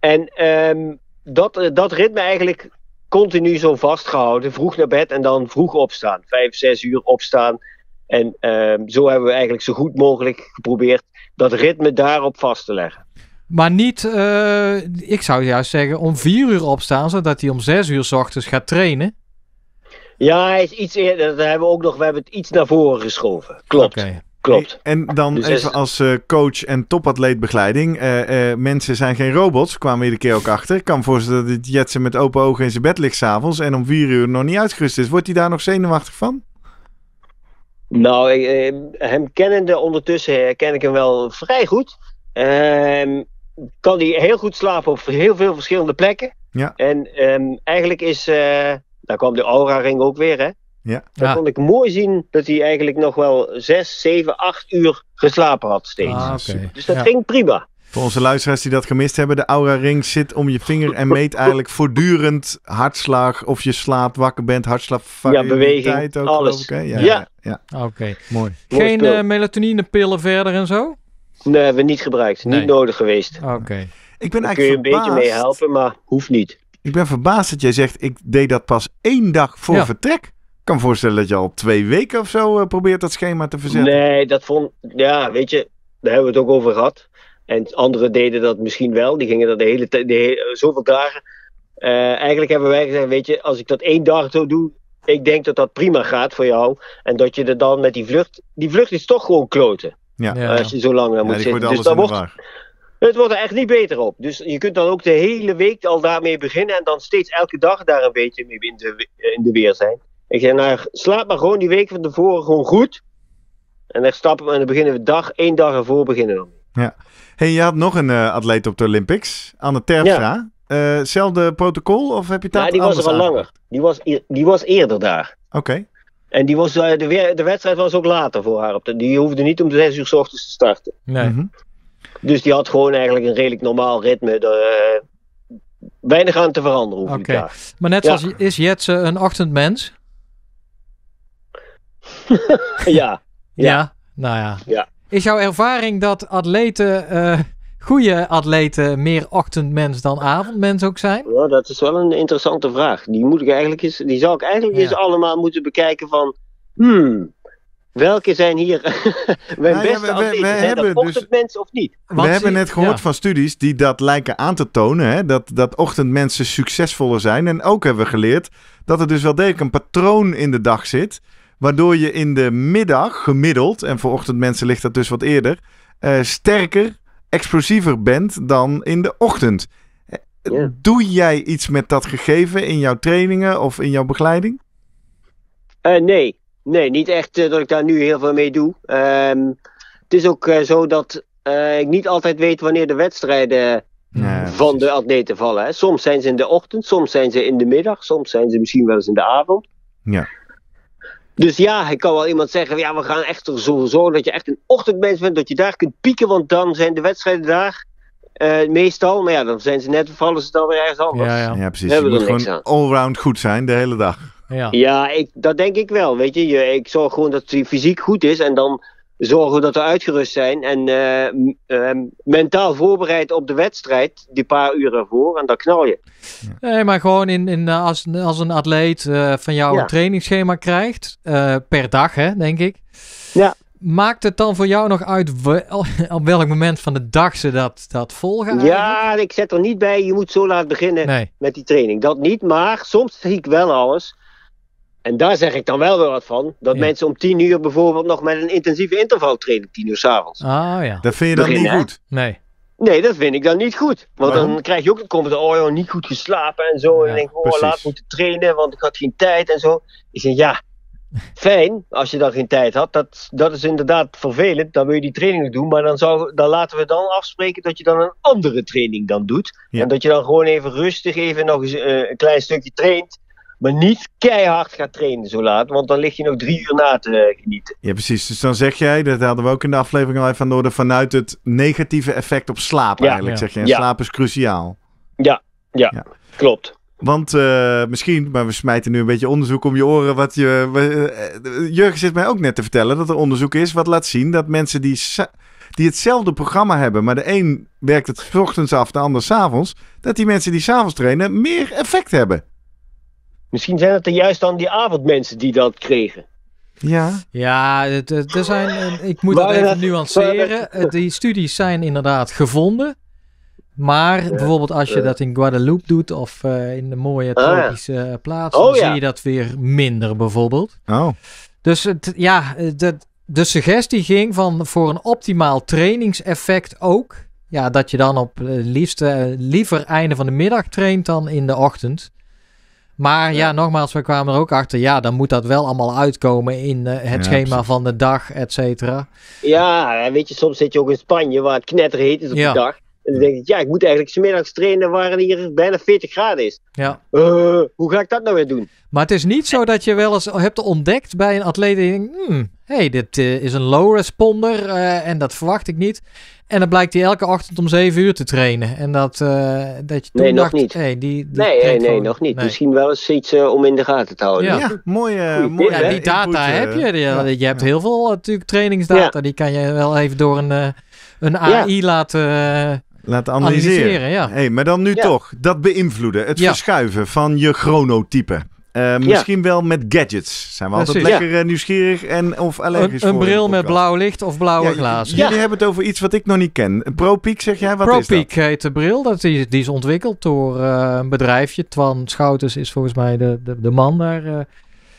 En ehm, dat, eh, dat ritme eigenlijk continu zo vastgehouden. Vroeg naar bed en dan vroeg opstaan. Vijf, zes uur opstaan. En ehm, zo hebben we eigenlijk zo goed mogelijk geprobeerd dat ritme daarop vast te leggen. Maar niet, eh, ik zou juist zeggen, om vier uur opstaan, zodat hij om zes uur s ochtends gaat trainen. Ja, hij is iets eerder. Dat hebben we ook nog. We hebben het iets naar voren geschoven. Klopt. Klopt. En dan Dus even als eh, coach en topatleetbegeleiding. eh, eh, mensen zijn geen robots, kwamen we iedere keer ook achter. Ik kan me voorstellen dat Jetsen met open ogen in zijn bed ligt s'avonds en om vier uur nog niet uitgerust is. Wordt hij daar nog zenuwachtig van? Nou, ik, eh, hem kennende ondertussen eh, ken ik hem wel vrij goed. Ehm, kan hij heel goed slapen op heel veel verschillende plekken. Ja. En ehm, eigenlijk is, eh, daar kwam de aura ring ook weer, hè. Ja. Daar Ja. kon ik mooi zien dat hij eigenlijk nog wel zes, zeven, acht uur geslapen had steeds. Ah. Dus dat Ja. ging prima. Voor onze luisteraars die dat gemist hebben, de Aura Ring zit om je vinger en meet eigenlijk voortdurend hartslag of je slaapt, wakker bent, hartslagvariabiliteit Ja, ook, ik. Hè? Ja, Ja. ja, ja. Oké. mooi. Mooi Geen eh, melatonine-pillen verder en zo? Nee, hebben we niet gebruikt. Nee. Niet nodig geweest. Oké. Ik ben Daar kun je eigenlijk een beetje mee verbaasd. helpen, maar hoeft niet. Ik ben verbaasd dat jij zegt, ik deed dat pas één dag voor Ja. vertrek. Ik kan me voorstellen dat je al twee weken of zo eh, probeert dat schema te verzetten. Nee, dat vond. Ja, weet je, daar hebben we het ook over gehad. En anderen deden dat misschien wel. Die gingen dat de hele tijd, zoveel dagen. Eh, eigenlijk hebben wij gezegd: Weet je, als ik dat één dag zo doe. Ik denk dat dat prima gaat voor jou. En dat je er dan met die vlucht. Die vlucht is toch gewoon kloten. Ja, Ja. Als je zo lang daar Ja, moet zitten. Dus de wordt, het wordt er echt niet beter op. Dus je kunt dan ook de hele week al daarmee beginnen. En dan steeds elke dag daar een beetje mee in de, in de weer zijn. Ik zeg, nou, slaap maar gewoon die week van tevoren gewoon goed. En dan stappen we en dan beginnen we dag, één dag ervoor beginnen we. Hey, je had nog een eh, atleet op de Olympics, Anne Terpstra. Eh, Hetzelfde protocol of heb je dat Ja, die was er al langer. Die was, eer- die was eerder daar. Oké. En die was, eh, de, weer- de wedstrijd was ook later voor haar. Op de, die hoefde niet om zes uur s ochtends te starten. Nee. Mhm. Dus die had gewoon eigenlijk een redelijk normaal ritme. Eh, weinig aan te veranderen Oké. daar. Maar net Ja. zoals is Jetse een ochtendmens? ja. Ja. Nou ja. Ja. Is jouw ervaring dat atleten, eh goede atleten, meer ochtendmens dan avondmens ook zijn? Ja, dat is wel een interessante vraag. Die, moet ik eigenlijk eens, die zou ik eigenlijk Ja. eens allemaal moeten bekijken van... Hmm, welke zijn hier mijn Nou ja, beste we- we- atleten? we zijn hebben dat dus- ochtendmens of niet? We hebben net gehoord ja. van studies die dat lijken aan te tonen. Hè? Dat, dat ochtendmensen succesvoller zijn. En ook hebben we geleerd dat er dus wel degelijk een patroon in de dag zit. Waardoor je in de middag gemiddeld, en voor ochtendmensen ligt dat dus wat eerder, eh, sterker, explosiever bent dan in de ochtend. Eh, Ja. Doe jij iets met dat gegeven in jouw trainingen of in jouw begeleiding? Eh, nee. Nee, niet echt dat ik daar nu heel veel mee doe. Ehm, het is ook zo dat ik niet altijd weet wanneer de wedstrijden Ja, van de atleten vallen. Hè. Soms zijn ze in de ochtend, soms zijn ze in de middag, soms zijn ze misschien wel eens in de avond. Ja. Dus ja, ik kan wel iemand zeggen, ja, we gaan echt zo zorgen dat je echt een ochtendmens bent, dat je daar kunt pieken, want dan zijn de wedstrijden daar eh, meestal. Maar ja, dan zijn ze net, vallen ze dan weer ergens anders. Ja, ja. Ja, precies. We Je moet gewoon allround goed zijn de hele dag. ja. Ja, ik, dat denk ik wel. Weet je, je ik zorg gewoon dat die fysiek goed is en dan zorgen dat we uitgerust zijn en eh, ehm, mentaal voorbereid op de wedstrijd, die paar uur ervoor, en dan knal je. Nee, maar gewoon in, in, eh, als, als een atleet eh, van jou Ja. een trainingsschema krijgt, eh, per dag, hè, denk ik. Ja. Maakt het dan voor jou nog uit op welk moment van de dag ze dat, dat volgen? eigenlijk? Ja, ik zet er niet bij, je moet zo laat beginnen Nee. met die training. Dat niet, maar soms zie ik wel alles. En daar zeg ik dan wel weer wat van. Dat Ja. mensen om tien uur bijvoorbeeld nog met een intensieve interval trainen, tien uur s'avonds. Ah ja. Dat vind je dan Beginnen, niet hè? goed. Nee. Nee, dat vind ik dan niet goed. Want Waarom? dan krijg je ook, dan komt het, oh joh, niet goed geslapen en zo. Ja, en dan denk ik, oh, precies. laat moeten trainen, want ik had geen tijd en zo. Ik zeg, ja, fijn als je dan geen tijd had. Dat, dat is inderdaad vervelend. Dan wil je die training nog doen. Maar dan, zou, dan laten we dan afspreken dat je dan een andere training dan doet. Ja. En dat je dan gewoon even rustig even nog eens eh, een klein stukje traint. Maar niet keihard gaat trainen zo laat. Want dan lig je nog drie uur na te eh, genieten. Ja, precies. Dus dan zeg jij, dat hadden we ook in de aflevering al even aan de orde, vanuit het negatieve effect op slaap Ja. eigenlijk. Ja. Zeg je, en Ja. slaap is cruciaal. Ja, ja, Ja. klopt. Want eh, misschien, maar we smijten nu een beetje onderzoek om je oren. Wat je, eh, Jurgen zit mij ook net te vertellen dat er onderzoek is wat laat zien dat mensen die, die hetzelfde programma hebben, maar de een werkt het 's ochtends af, de ander 's avonds, dat die mensen die 's avonds trainen meer effect hebben. Misschien zijn het er juist dan die avondmensen die dat kregen. Ja, Ja, het, het- er zijn, eh, ik moet dat even nuanceren. Eh, Die studies zijn inderdaad gevonden. Maar bijvoorbeeld als je Ja. dat in Guadeloupe doet of eh, in de mooie Ah, ja. tropische plaatsen, Oh, dan ja. zie je dat weer minder bijvoorbeeld. oh, Dus het, ja, de, de suggestie ging van voor een optimaal trainingseffect ook. Ja, dat je dan op liefst liever einde van de middag traint dan in de ochtend. Maar ja, Ja. nogmaals, we kwamen er ook achter. Ja, dan moet dat wel allemaal uitkomen in eh, het Ja, schema precies. van de dag, et cetera. Ja, en weet je, soms zit je ook in Spanje waar het knetterheet is op Ja. de dag. En dan denk ik, ja, ik moet eigenlijk 's middags trainen waar het hier bijna 40 graden is. Ja. Eh, hoe ga ik dat nou weer doen? Maar het is niet zo dat je wel eens hebt ontdekt bij een atleet. Die denkt, hmm, hey, dit eh, is een low responder eh, en dat verwacht ik niet. En dan blijkt hij elke ochtend om 7 uur te trainen. En dat, eh, dat je toen Nee, nog dacht, niet. hey, die, die Nee, nee, nee, nog niet. nee. Misschien wel eens iets eh, om in de gaten te houden. Ja. ja, mooie, mooie Ja, die data input, heb je. Die- ja, je hebt heel veel natuurlijk trainingsdata. Die kan je wel even door een, eh, een AI laten Laten analyseren. analyseren. Ja. Hey, maar dan nu Ja. toch, dat beïnvloeden, het Ja. verschuiven van je chronotype. Eh, misschien wel met gadgets. Zijn we altijd Precies. lekker eh, nieuwsgierig en of allergisch Een, een bril met blauw licht of blauwe Ja, glazen. Jullie hebben het over iets wat ik nog niet ken. Een ProPeak zeg jij? Wat is dat? ProPeak heet de bril. Dat die, die is ontwikkeld door eh, een bedrijfje. Twan Schouters is volgens mij de, de, de man daar. eh,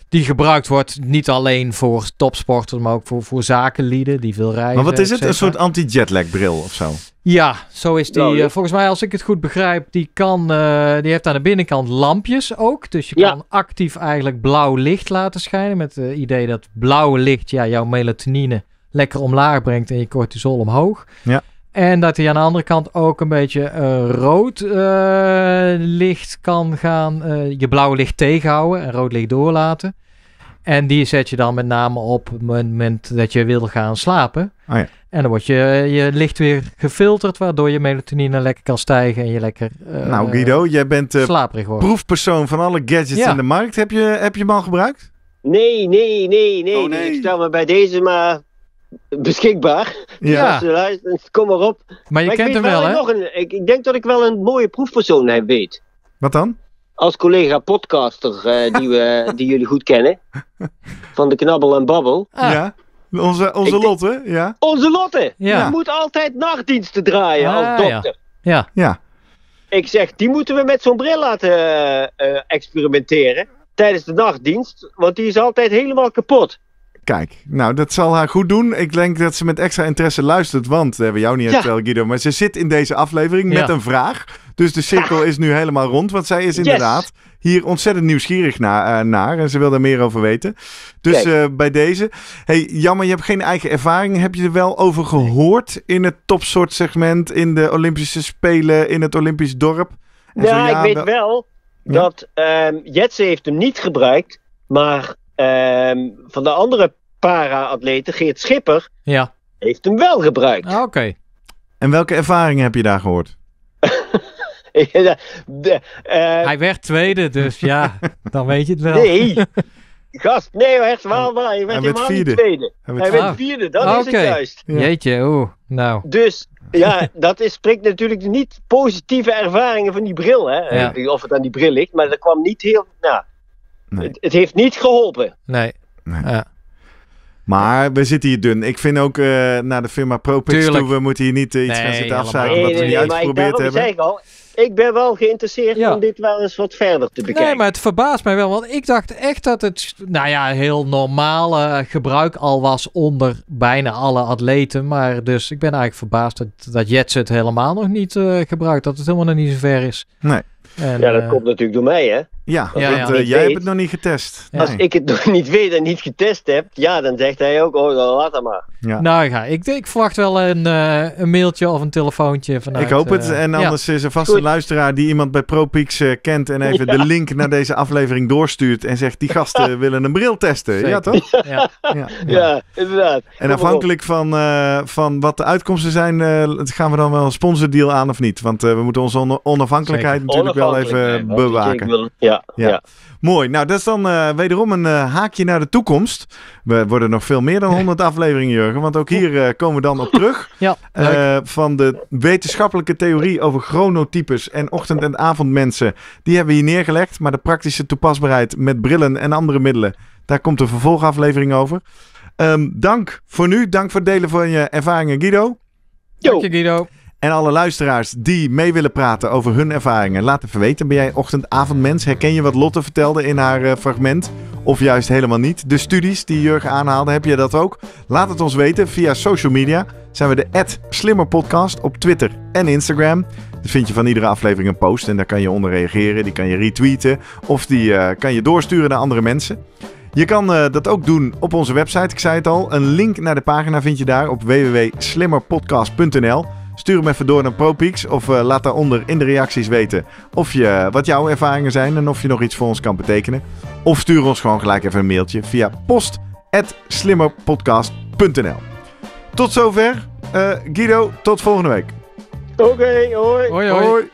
die gebruikt wordt niet alleen voor topsporters, maar ook voor, voor zakenlieden die veel reizen. Maar wat is et het? Een soort anti-jetlag bril of zo? Ja, zo is die. Blauw eh, licht. volgens mij, als ik het goed begrijp, die, kan, eh, die heeft aan de binnenkant lampjes ook. Dus je Ja. kan actief eigenlijk blauw licht laten schijnen. Met het idee dat blauwe licht ja, jouw melatonine lekker omlaag brengt en je cortisol omhoog. Ja. En dat hij aan de andere kant ook een beetje eh, rood eh, licht kan gaan. eh, je blauwe licht tegenhouden en rood licht doorlaten. En die zet je dan met name op het moment dat je wil gaan slapen. Oh ja. En dan wordt je, je licht weer gefilterd, waardoor je melatonine lekker kan stijgen en je lekker eh, nou Guido, jij bent slaperig wordt. proefpersoon van alle gadgets Ja. in de markt. Heb je, heb je hem al gebruikt? Nee, nee, nee, nee, Oh, nee. nee. Ik stel me bij deze maar beschikbaar. Ja. Je luistert, kom maar op. Maar je Maar kent hem wel, hè? Nog een, ik, ik denk dat ik wel een mooie proefpersoon heb weet. Wat dan? Als collega podcaster eh, die, we, die jullie goed kennen. Van de Knabbel en Babbel. Ah, Ja. Onze, onze Ik denk- Lotte, ja. Onze Lotte! Ja. Die moet altijd nachtdiensten draaien Ah, als dokter. Ja. Ja. Ik zeg, die moeten we met zo'n bril laten eh, eh, experimenteren. Tijdens de nachtdienst. Want die is altijd helemaal kapot. Kijk, nou, dat zal haar goed doen. Ik denk dat ze met extra interesse luistert, want we hebben jou niet Ja. verteld, Guido, maar ze zit in deze aflevering met Ja. een vraag. Dus de cirkel is nu helemaal rond, want zij is inderdaad hier ontzettend nieuwsgierig na- eh, naar en ze wil daar meer over weten. Dus eh, bij deze. Hey, jammer, je hebt geen eigen ervaring. Heb je er wel over gehoord in het topsoortsegment, in de Olympische Spelen, in het Olympisch dorp? En zo Ja, ik weet wel- wel Ja. dat ehm Jetsen heeft hem niet gebruikt. Maar ehm, van de andere para-atleten, Geert Schipper, Ja, heeft hem wel gebruikt. Ah, oké. En welke ervaringen heb je daar gehoord? De, eh, Hij werd tweede, dus ja, dan weet je het wel. nee, gast, nee, hoor, echt waar, waar. Je werd Hij werd helemaal vierde. niet tweede. Hij Hij werd Ah. vierde, dat is Oké. het juist. Ja. Jeetje, oeh, nou. Dus ja, dat is, spreekt natuurlijk niet positieve ervaringen van die bril. Hè? Ja. Of het aan die bril ligt, maar dat kwam niet heel. Nou, Nee. het, het heeft niet geholpen. Nee. Nee. Ja. Maar we zitten hier dun. Ik vind ook eh, naar de firma ProPix toe, we moeten hier niet eh, iets Nee, gaan zitten niet. wat we niet ik, uitgeprobeerd hebben. zeg ik al, ik ben wel geïnteresseerd Ja. om dit wel eens wat verder te bekijken. Nee, maar het verbaast mij wel, want ik dacht echt dat het, nou ja, heel normaal gebruik al was onder bijna alle atleten. Maar dus ik ben eigenlijk verbaasd dat, dat Jets het helemaal nog niet eh, gebruikt, dat het helemaal nog niet zo ver is. Nee. En, ja, dat komt natuurlijk door mij, hè. Ja, Ja, want ja. eh, jij hebt het nog niet getest. Ja. Als ik het nog niet weet en niet getest heb, ja, dan zegt hij ook, oh, dan laat dat maar. Ja. Nou ja, ik, ik verwacht wel een, eh, een mailtje of een telefoontje vanuit... ik hoop het. eh, En ja. anders is er vast Goed. een luisteraar die iemand bij ProPix eh, kent en even Ja. de link naar deze aflevering doorstuurt en zegt die gasten willen een bril testen. Ja, Zeker. toch? Ja. Ja. Ja, Ja. inderdaad. En afhankelijk van, eh, van wat de uitkomsten zijn, eh, gaan we dan wel een sponsordeal aan of niet? Want eh, we moeten onze on- onafhankelijkheid Zeker. natuurlijk wel even bewaken. ik wil- Ja, Ja. ja. Mooi. Nou, dat is dan eh, wederom een eh, haakje naar de toekomst. We worden nog veel meer dan 100 afleveringen, Jurgen. Want ook hier eh, komen we dan op terug. Ja. Eh, van de wetenschappelijke theorie over chronotypes en ochtend- en avondmensen. Die hebben we hier neergelegd. Maar de praktische toepasbaarheid met brillen en andere middelen. Daar komt een vervolgaflevering over. Ehm, dank voor nu. Dank voor het delen van je ervaringen, Guido. Yo. Dank je Guido. En alle luisteraars die mee willen praten over hun ervaringen, laat even weten. Ben jij ochtend-avondmens? Herken je wat Lotte vertelde in haar eh, fragment? Of juist helemaal niet? De studies die Jurgen aanhaalde, heb je dat ook? Laat het ons weten via social media. Zijn we de @slimmerpodcast op Twitter en Instagram. Daar vind je van iedere aflevering een post en daar kan je onder reageren. Die kan je retweeten of die eh, kan je doorsturen naar andere mensen. Je kan eh, dat ook doen op onze website. Ik zei het al. Een link naar de pagina vind je daar op www.slimmerpodcast.nl. Stuur hem even door naar ProPix of eh, laat daaronder in de reacties weten of je, wat jouw ervaringen zijn en of je nog iets voor ons kan betekenen. Of stuur ons gewoon gelijk even een mailtje via post.slimmerpodcast.nl. Tot zover. Eh, Guido, tot volgende week. Oké, hoi. Hoi hoi. Hoi.